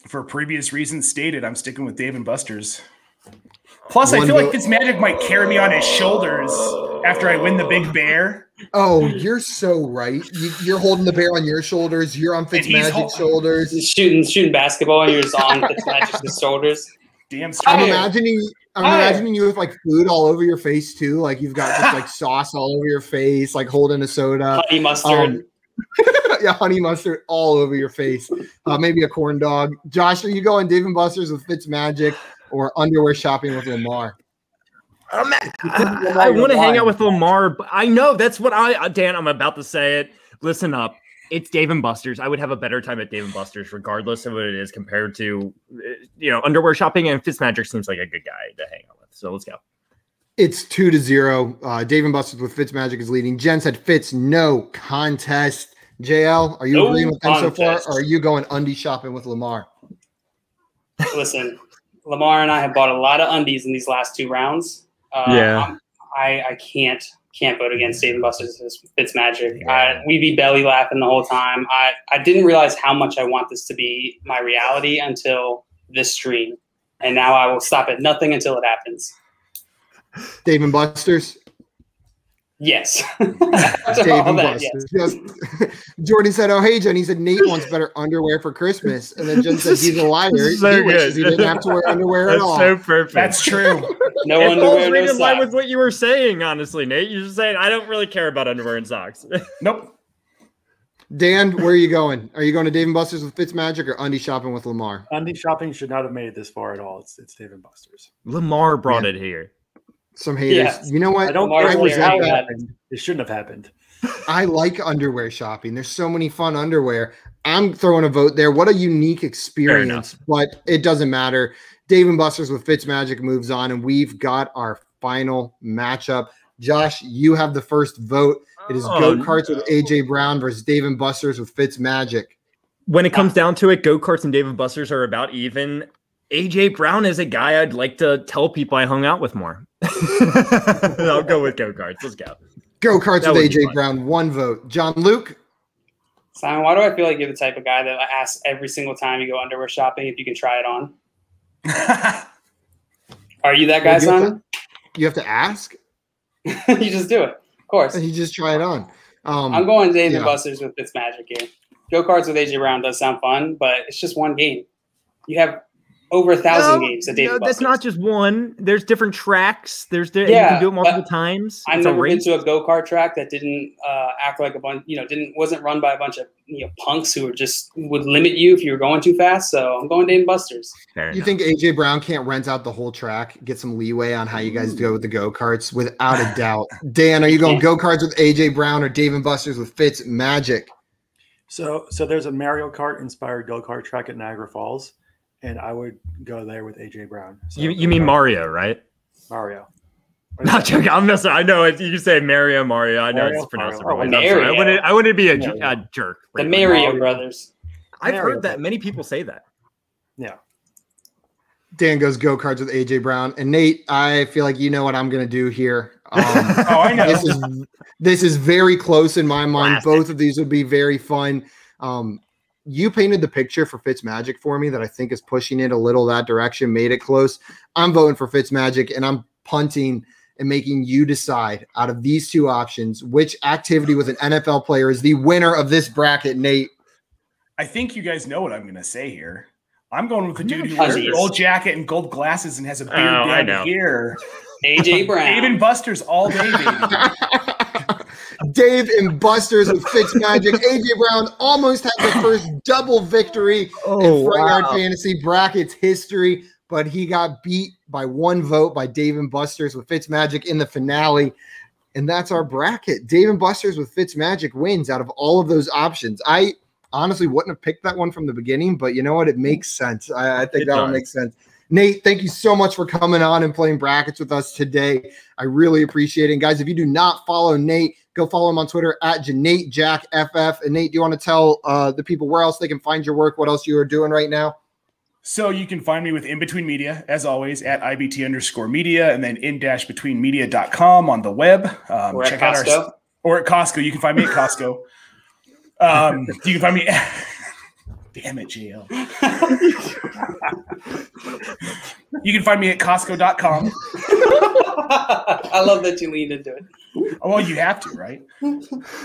For previous reasons stated, I'm sticking with Dave and Buster's. Plus, I One feel like vote. Fitzmagic might carry me on his shoulders after I win the big bear. Oh, you're so right. You, you're holding the bear on your shoulders. You're on Fitz And Magic's shoulders. He's shooting shooting basketball and you're just on Fitzmagic's shoulders. Damn I'm straight. Higher. imagining. I'm Higher. imagining you with like food all over your face too. Like you've got just like sauce all over your face, like holding a soda. Honey mustard. Um, yeah, honey mustard all over your face. Uh, maybe a corn dog. Josh, are you going Dave and Buster's with Fitz Magic or underwear shopping with Lamar? I'm at- I, want to hang out with Lamar, but I know that's what I, uh, Dan, I'm about to say it. Listen up. It's Dave and Buster's. I would have a better time at Dave and Buster's, regardless of what it is, compared to, uh, you know, underwear shopping. And Fitzmagic seems like a good guy to hang out with. So let's go. It's two to zero. Uh, Dave and Buster's with Fitzmagic is leading. Jen said Fitz, no contest. JL, are you No agreeing with them so far, or are you going undie shopping with Lamar? Listen, Lamar and I have bought a lot of undies in these last two rounds. Uh, Yeah. I'm- I, I can't can't vote against Dave and Buster's Fitzmagic. I, we be belly laughing the whole time. I, I didn't realize how much I want this to be my reality until this stream. And now I will stop at nothing until it happens. Dave and Buster's. Yes. Dave and that, Buster's. yes. Just, Jordan said, "Oh hey, Jen." He said Nate wants better underwear for Christmas, and then Jen said he's a liar. So he wishes he didn't have to wear underwear at That's all. so perfect. That's true. No it falls right no in line with what you were saying, honestly, Nate. You're just saying I don't really care about underwear and socks. nope. Dan, where are you going? Are you going to Dave and Buster's with Fitzmagic or undie shopping with Lamar? Undie shopping should not have made it this far at all. It's it's Dave and Buster's. Lamar brought it here. Some haters. Yes. You know what? I don't care I player resent how it that. happened. It shouldn't have happened. I like underwear shopping. There's so many fun underwear. I'm throwing a vote there. What a unique experience, but it doesn't matter. Dave and Buster's with Fitzmagic moves on, and we've got our final matchup. Josh, you have the first vote. It is Oh, go karts with AJ Brown versus Dave and Buster's with Fitzmagic. When it comes down to it, go karts and David Busters are about even. AJ Brown is a guy I'd like to tell people I hung out with more. I'll go with go karts. Let's go. Go karts with AJ. Brown, one vote. John Luke, Simon, why do I feel like you're the type of guy that asks every single time you go underwear shopping if you can try it on? Are you that guy, Well, you have Simon? you have to ask. you just do it. Of course. You just try it on. Um, I'm going Dave and. Buster's with Fitzmagic game. Go karts with AJ Brown does sound fun, but it's just one game. You have over a thousand No, games at Dave no, and that's Buster's. not just one. There's different tracks. There's di- you can do it multiple times. I've It's a never been to a go kart track that didn't uh, act like a bunch. You know, didn't wasn't run by a bunch of you know punks who were just would limit you if you were going too fast. So I'm going Dave and Buster's. You think AJ Brown can't rent out the whole track, get some leeway on how you guys go with the go karts? Without a doubt. Dan, are you going go karts with AJ Brown or Dave and Buster's with Fitz Magic? So so there's a Mario Kart inspired go kart track at Niagara Falls, and I would go there with AJ Brown. So you, you mean Mario, right? Mario? Not joking. I'm messing. I know it, you say Mario, Mario. I know Mario, it's pronounced Mario. different Oh. I'm sorry. I Mario. wouldn't. I wouldn't be a, Mario. a jerk. The? Mario Mario. brothers. I've Mario. heard that many people say that. Yeah. Dan goes go karts with AJ Brown. And Nate, I feel like you know what I'm going to do here. Um, Oh, I know. this is this is very close in my mind. Classic. Both of these would be very fun. Um, you painted the picture for Fitzmagic for me that I think is pushing it a little that direction, made it close. I'm voting for Fitzmagic, and I'm punting and making you decide out of these two options which activity with an NFL player is the winner of this bracket. Nate, I think you guys know what I'm going to say here. I'm going with the dude who wears a gold jacket and gold glasses and has a beard Oh, I down here. AJ Brown. Dave and Buster's all day, baby. Dave and Buster's with Fitzmagic. AJ Brown almost had the first double victory Oh, in front yard fantasy brackets history, but he got beat by one vote by Dave and Buster's with Fitzmagic in the finale. And that's our bracket. Dave and Buster's with Fitzmagic wins out of all of those options. I honestly wouldn't have picked that one from the beginning, but you know what? It makes sense. I, I think It that one does. makes sense. Nate, thank you so much for coming on and playing brackets with us today. I really appreciate it. And guys, if you do not follow Nate, go follow him on Twitter at Nate Jack FF. And Nate, do you want to tell uh, the people where else they can find your work? What else you are doing right now? So you can find me with In Between Media, as always, at IBT underscore media, and then in dash between media.com on the web. Um, Or at check out our Costco. or at Costco. You can find me at Costco. Um, you can find me. Damn it, JL. you can find me at Costco.com. I love that you leaned into it. Oh, well, you have to, right?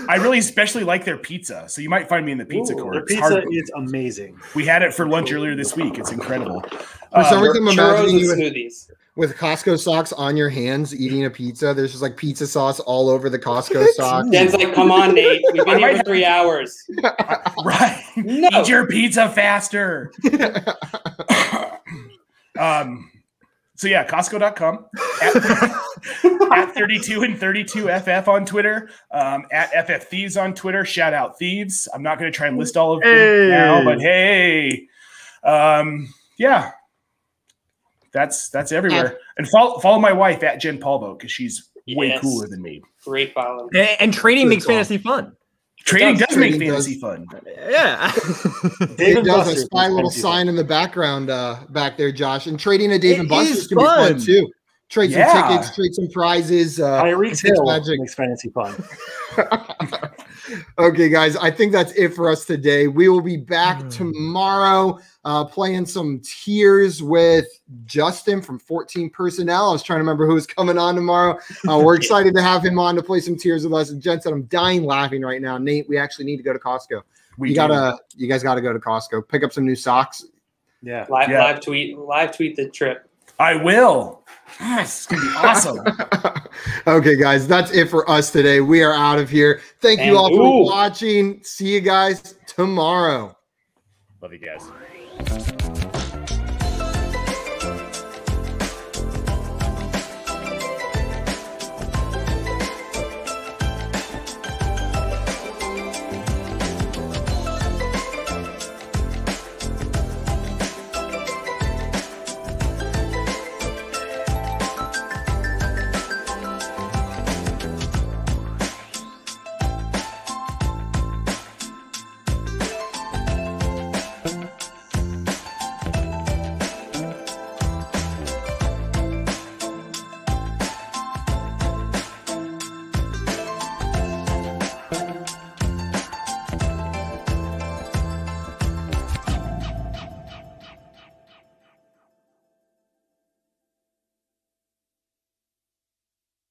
I really especially like their pizza. So you might find me in the pizza Ooh, court. The It's pizza hard- is amazing. we had it for lunch earlier this week. It's incredible. For some reason, I'm imagining and you with, smoothies. With Costco socks on your hands eating a pizza. There's just like pizza sauce all over the Costco socks. Dan's like, come on, Nate. We've been here for three hours. right. No. Eat your pizza faster. um, so yeah, Costco.com at, at 32 and 32 FF on Twitter, um, at FF Thieves on Twitter. Shout out Thieves. I'm not going to try and list all of them Hey. now, but hey, um, yeah, that's that's everywhere. And follow follow my wife at Jen Polvogt because she's way cooler than me. Great follow. And, and trading Good makes call. fantasy fun. Trading does. does make Trading fantasy does. fun. Yeah. It Dave and does. I Buster's spy a little fantasy sign in the background uh, back there, Josh. And trading a Dave It Buster's is can be fun fun. too. Trade some Yeah. tickets, trade some prizes. Uh, Tyreek Hill magic. makes fantasy fun. okay, guys, I think that's it for us today. We will be back Hmm. tomorrow uh, playing some tiers with Justin from 14 Personnel. I was trying to remember who's coming on tomorrow. Uh, we're excited to have him on to play some tiers with us. And Jen said, I'm dying laughing right now. Nate, we actually need to go to Costco. We you do. gotta, you guys gotta go to Costco, pick up some new socks. Yeah. Live, Yeah. live tweet, live tweet the trip. I will. Yes, it's gonna be awesome. okay, guys, that's it for us today. We are out of here. Thank you And- all for watching. See you guys tomorrow. Love you guys.